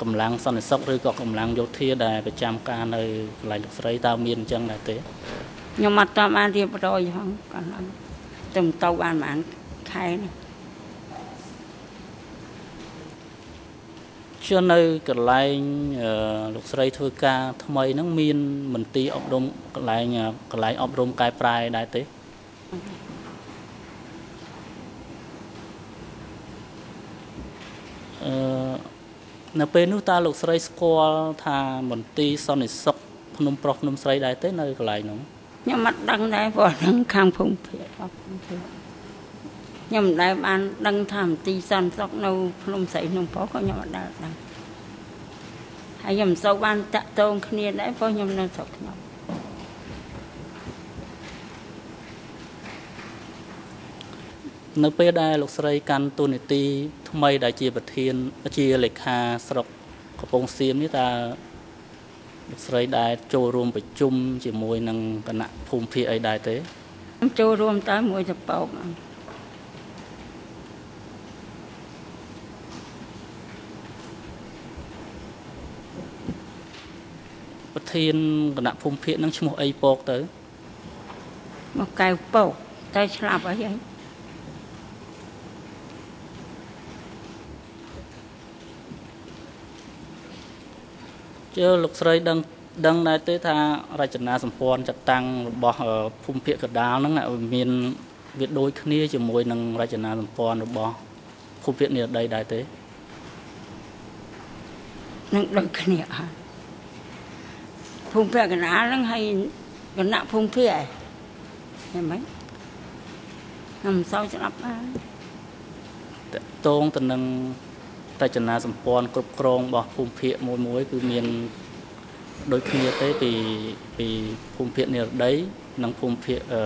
កម្លាំងសន្តិសុខឬក៏កម្លាំងយោធាដែលប្រចាំការនៅកន្លែងលោកស្រីតើមានអញ្ចឹងដែរទេខ្ញុំអត់តាមបានរៀបរយហងកន្លែងទៅទៅបានប្រហែលខែនេះ ជានៅកន្លែងលោកស្រីធ្វើការថ្មីហ្នឹងមានមន្ទីរអប់រំកន្លែងកន្លែងអប់រំកែប្រែដែរទេអឺនៅពេលនោះតើលោកស្រីស្គាល់ថាមន្ទីរសន្តិសុខភ្នំប្រុសភ្នំស្រីដែរទេនៅកន្លែងនោះខ្ញុំអត់ដឹងដែរព្រោះហ្នឹងខាងភូមិភាគរបស់ភូមិភាគ ខ្ញុំមិនដែលបានដឹងថាមន្ទីរសន្តិសុខនៅភ្នំស្រីភ្នំប្រុសក៏ខ្ញុំអត់ដែលដឹងហើយខ្ញុំមិនសូវបានតាក់ទងគ្នាដែរព្រោះខ្ញុំនៅស្រុកខ្ញុំនៅពេលដែលលោកស្រីកាន់តួនាទីថ្មីដែលជាប្រធានជាលេខាស្រុកកំពង់សៀមនេះតើលោកស្រីដែលចូលរួមប្រជុំជាមួយនឹងគណៈភូមិភាគអីដែរទេខ្ញុំចូលរួមតែមួយសពោក ធានគណៈភូមិភាគនឹងឈ្មោះអីពកទៅមកកៅពកតែឆ្លាប់អីហើយជើលោកស្រីដឹងដឹងដែរទេថារចនាសម្ព័ន្ធចាត់តាំងរបស់ភូមិភាគកដាលហ្នឹងមានវាដូចគ្នាជាមួយនឹងរចនាសម្ព័ន្ធរបស់ភូមិភាគនិរដីដែរទេនឹងដូចគ្នាអត់ ភូមិភាគកដាលហ្នឹងហើយគណៈភូមិភាគហ៎មិនខ្ញុំសោចស្ដាប់បានតតងទៅនឹងរចនាសម្ព័ន្ធគ្រប់គ្រងរបស់ភូមិភាគមួយមួយគឺមានដូចគ្នាទេពីពីភូមិភាគនិរដី និងភូមិភាគអឺ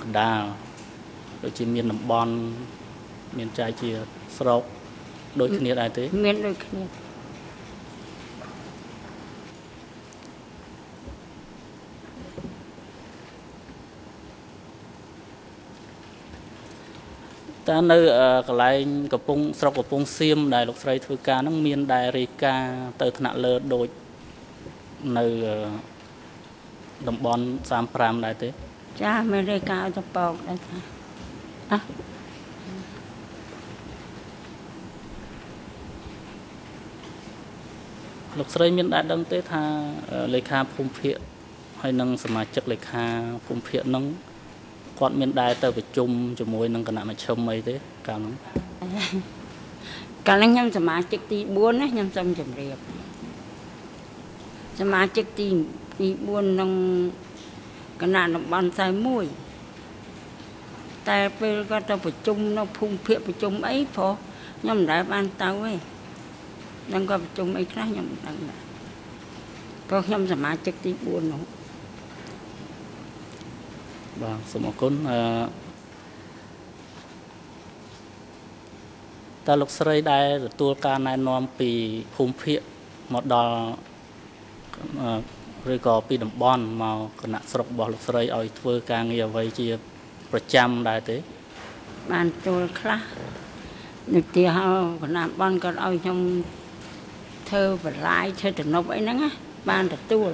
កណ្ដាលដូចជាមានតំបន់មានចែកជាស្រុកដូចគ្នាដែរទេ មានដូចគ្នា តើនៅកន្លែងកំពង់ស្រុកកំពង់សៀមដែលលោកស្រីធ្វើការហ្នឹងមានដែររាយការណ៍ទៅថ្នាក់លើដូចនៅតំបន់35ដែរទេ ចាមានរាយការណ៍ទៅបោកដែរថាអះលោកស្រីមានដែរដឹងទេថាលេខាភូមិភាគហើយនិងសមាជិកលេខាភូមិភាគហ្នឹង គាត់មានដែរទៅប្រជុំជាមួយនឹងគណៈមជ្ឈិមអីទេកាលហ្នឹងកាលហ្នឹងខ្ញុំសមាជិកទី4ណាខ្ញុំសូមជម្រាបសមាជិកទីទី4ក្នុងគណៈតំបន់41តែពេលគាត់ទៅប្រជុំនៅភូមិភាគប្រជុំអីព្រោះខ្ញុំមិនដែលបានទៅទេនឹងគាត់ប្រជុំអីខ្លះខ្ញុំមិនដឹងដែរព្រោះខ្ញុំសមាជិកទី4នោះ បាទសូមអរគុណអឺតើលោកស្រីដែលទទួលការណែនាំពីភូមិភាគមកដល់ឬក៏ពីតំបន់មកគណៈស្រុករបស់លោកស្រីឲ្យធ្វើការងារអ្វីជា ប្រចាំដែរទេ បានចូលខ្លះនៅទីហៅគណៈបនគាត់ឲ្យខ្ញុំធ្វើបន្លាយធ្វើទំនប់អីហ្នឹងណាបានទទួល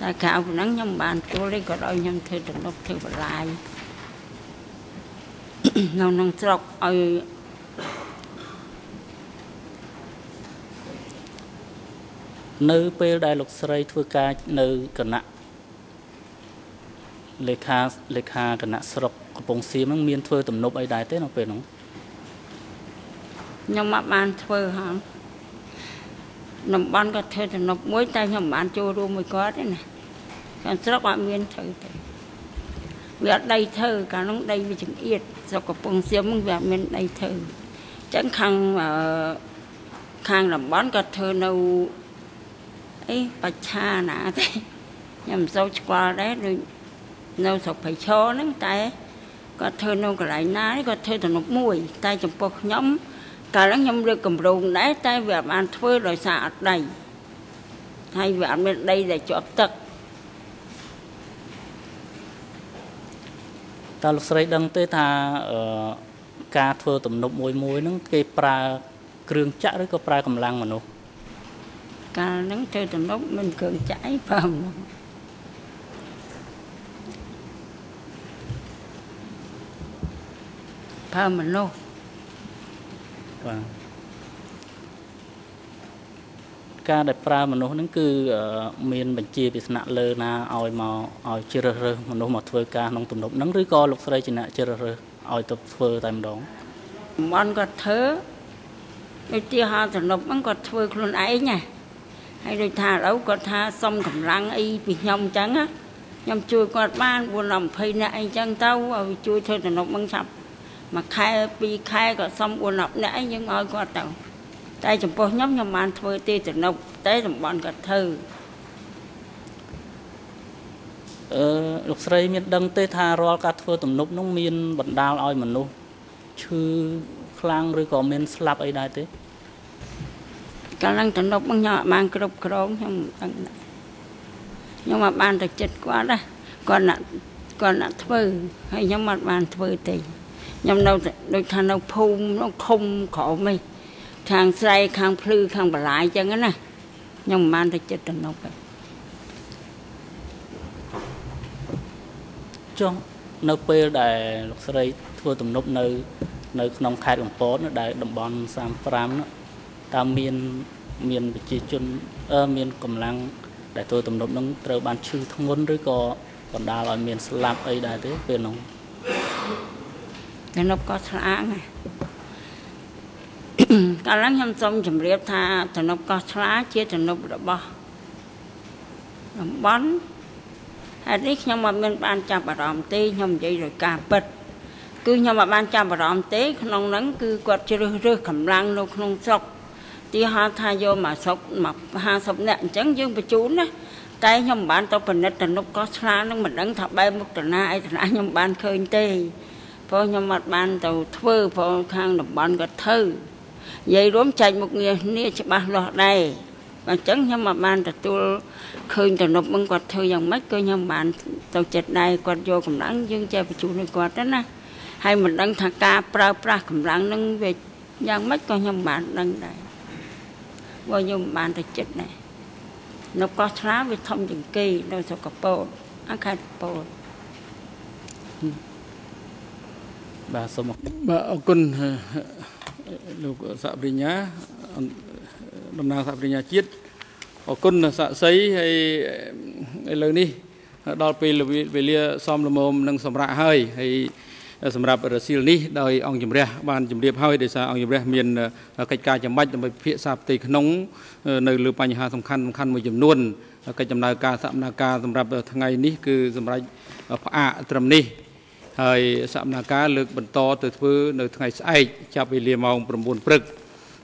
តែក្រៅពីហ្នឹងខ្ញុំបានទួលទេគាត់ឲ្យខ្ញុំធ្វើទំនប់ធ្វើបន្លាយនៅក្នុងស្រុកឲ្យនៅពេលដែលលោកស្រីធ្វើការនៅគណៈលេខាលេខាគណៈស្រុកកំពង់សៀមហ្នឹងមានធ្វើទំនប់អីដែរទេនៅពេលហ្នឹងខ្ញុំមកបានធ្វើហង តំបន់ក៏ធ្វើទំនប់មួយតែខ្ញុំមិនបានចូលរួមមួយគាត់ទេណាខាងស្រុកអត់មានធ្វើទេវាអត់ដីធ្វើកាលនោះដីវាចង្អៀតស្រុកកំពង់សៀមវាអត់មានដីធ្វើអញ្ចឹងខាងខាងតំបន់ក៏ធ្វើនៅអីបច្ឆាណាទេខ្ញុំមិនសូវស្គាល់ដែរដូចនៅស្រុកបៃឈរហ្នឹងតែគាត់ធ្វើនៅកន្លែងណាគាត់ធ្វើទំនប់មួយ តែចំពោះខ្ញុំ កាលហ្នឹងខ្ញុំលើកកម្រងដែរតែវាអត់បានធ្វើដោយសារអត់ដីហើយវាអត់មានដីដែលជាប់ទឹកតើលោកស្រីដឹងទេថាការធ្វើទំនប់មួយមួយហ្នឹងគេប្រើគ្រឿងចាក់ឬក៏ប្រើកម្លាំងមនុស្សកាលហ្នឹងធ្វើទំនប់មិនគ្រឿងចាក់អីប្រើមនុស្សប្រើមនុស្ស បាទការដែលប្រើមនុស្សហ្នឹងគឺមានបញ្ជាពីស្នាក់លើណាឲ្យមកឲ្យជ្រើសរើសមនុស្សមកធ្វើការក្នុងទំនប់ហ្នឹងឬក៏លោកស្រីជាអ្នកជ្រើសរើសឲ្យទៅធ្វើតែម្ដងតំបន់គាត់ធ្វើដូចទីហៅទំនប់ហ្នឹងគាត់ធ្វើខ្លួនឯងណាហើយដូចថាឥឡូវគាត់ថាសុំកម្លាំងអីពីខ្ញុំអញ្ចឹងណាខ្ញុំជួយគាត់បាន4 20នាក់អីចឹងទៅឲ្យជួយធ្វើទំនប់ហ្នឹងឆាប់ មួយខែពីរខែក៏សុំ4 10នាក់អីយើងឲ្យគាត់ទៅតែចំពោះខ្ញុំខ្ញុំបានធ្វើទេទំនប់តែតំបន់គាត់ធ្វើអឺលោកស្រីមានដឹងទេថារាល់ការធ្វើទំនប់នោះមានបណ្ដាលឲ្យមនុស្សឈឺខ្លាំងឬក៏មានស្លាប់អីដែរទេកាលហ្នឹងទំនប់ខ្ញុំអត់បានគ្រប់គ្រងខ្ញុំដឹងដែរខ្ញុំអត់បានទៅចិត្តគាត់ណាគាត់ណាគាត់ណាធ្វើហើយខ្ញុំអត់បានធ្វើទេ ខ្ញុំនៅដូចថានៅភូមិនៅឃុំក្រោមឯងខាងស្រែខាងភ្លឺខាងបន្លាយចឹងណាខ្ញុំមិនបានទៅចិត្តទំនប់ទេចុះនៅពេលដែលលោកស្រីធ្វើទំនប់នៅ នៅ ក្នុងខេត្តកំពតដែលតំបន់35តើមានមានប្រជាជនអឺមានកម្លាំងដែលធ្វើទំនប់នឹងត្រូវបានឈឺធ្ងន់ឬក៏បណ្ដាលឲ្យមានស្លាប់អីដែរទេពេលនោះ ទំនប់ក៏ស្លាងដែរកាលឡើងខ្ញុំសូមជម្រាបថាទំនប់កោះឆ្លាជាទំនប់របស់តំបន់ហេតុនេះខ្ញុំអត់មានបានចាប់អារម្មណ៍ទេខ្ញុំនិយាយដោយការពិតគឺខ្ញុំអត់បានចាប់អារម្មណ៍ទេ ក្នុងហ្នឹងគឺគាត់ជ្រើសរើសកម្លាំងនៅក្នុងស្រុកទីហៅថាយកមកស្រុកមក50នាក់អញ្ចឹងយើងបញ្ជូនណាតែខ្ញុំមិនបានទៅពិនិត្យទំនប់កោះឆ្លានឹងមិនដឹងថាបែបមុខតាណាអីតាណាខ្ញុំបានឃើញទេ ព្រោះខ្ញុំអត់បានទៅធ្វើព្រោះខាងតំបន់គាត់ធ្វើនិយាយរួមចែកមុខងារនេះច្បាស់លាស់ដែរអញ្ចឹងខ្ញុំមិនបានទទួលឃើញតំណប់នឹងគាត់ធ្វើយ៉ាងម៉េចក៏ខ្ញុំបានទៅចិត្តដែរគាត់យកកម្លាំងយើងចេះបញ្ជូនឲ្យគាត់ទៅណាហើយមិនដឹងថាការប្រើប្រាស់កម្លាំងនឹងវាយ៉ាងម៉េចក៏ខ្ញុំបានដឹងដែរព្រោះខ្ញុំបានទៅចិត្តដែរនៅកោះឆ្លាវាធំជាងគេនៅស្រុកកពតអខេត្តកពត បាទសូមបាទអរគុណលោកសហប្រញ្ញាតំណាងសហប្រញ្ញាជាតិអរគុណសាក់សីហើយឥឡូវនេះដល់ពេលវេលាសមល្មមនឹងសម្រាប់ហើយហើយសម្រាប់រសៀលនេះដោយអង្គជំរះបានជម្រាបហើយដោយសារអង្គជំរះមានកិច្ចការចាំបាច់ដើម្បីពិភាក្សាផ្ទៃក្នុង នៅលើបញ្ហាសំខាន់សំខាន់មួយចំនួនកិច្ចដំណើរការសកម្មភាពសម្រាប់ថ្ងៃនេះគឺសម្រាប់ផ្អាកត្រឹមនេះ ហើយសកម្មភាពលើកបន្តទៅធ្វើនៅថ្ងៃស្អែកចាប់វេលាម៉ោង9ព្រឹក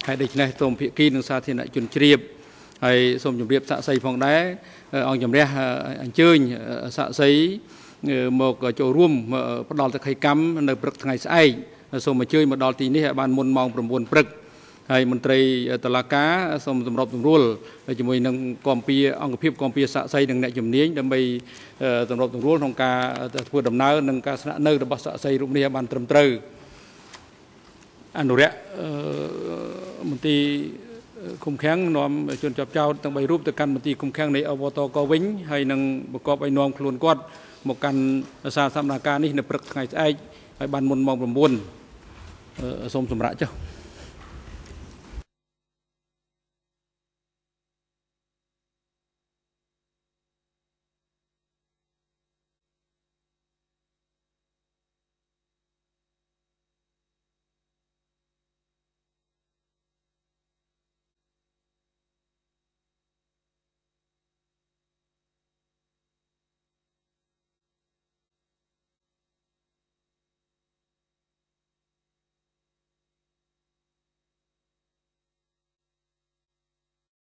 ហើយដូច្នេះសូមភាគីនិងសាធារណជនជ្រាបហើយសូមជម្រាបសាក់សីផងដែរអង្គជំរះអញ្ជើញសាក់សីមកចូលរួមផ្ដល់សក្ខីកម្មនៅព្រឹកថ្ងៃស្អែកសូមអញ្ជើញមកដល់ទីនេះឲ្យបានមុនម៉ោង9ព្រឹក ហើយមន្ត្រីតឡាការសូមសម្របសម្រួលជាមួយនឹងគំពីអង្គភាពគំពីសាក់សីនិងអ្នកជំនាញដើម្បីសម្របសម្រួលក្នុងការធ្វើដំណើរនិងការស្នាក់នៅរបស់សាក់សីរូបនេះឲ្យបានត្រឹមត្រូវអនុរិយមន្ត្រីគុំខាំងនាំជនជាប់ចោតទាំង3រូបទៅកាន់មន្ទីរគុំខាំងនៃអវតកវិញហើយនឹងប្រកបឲ្យនាំខ្លួនគាត់មកកាន់សារសម្ដែងការនេះនៅព្រឹកថ្ងៃស្អែកហើយបានមុនម៉ោង9សូមសម្រាប់ចុះ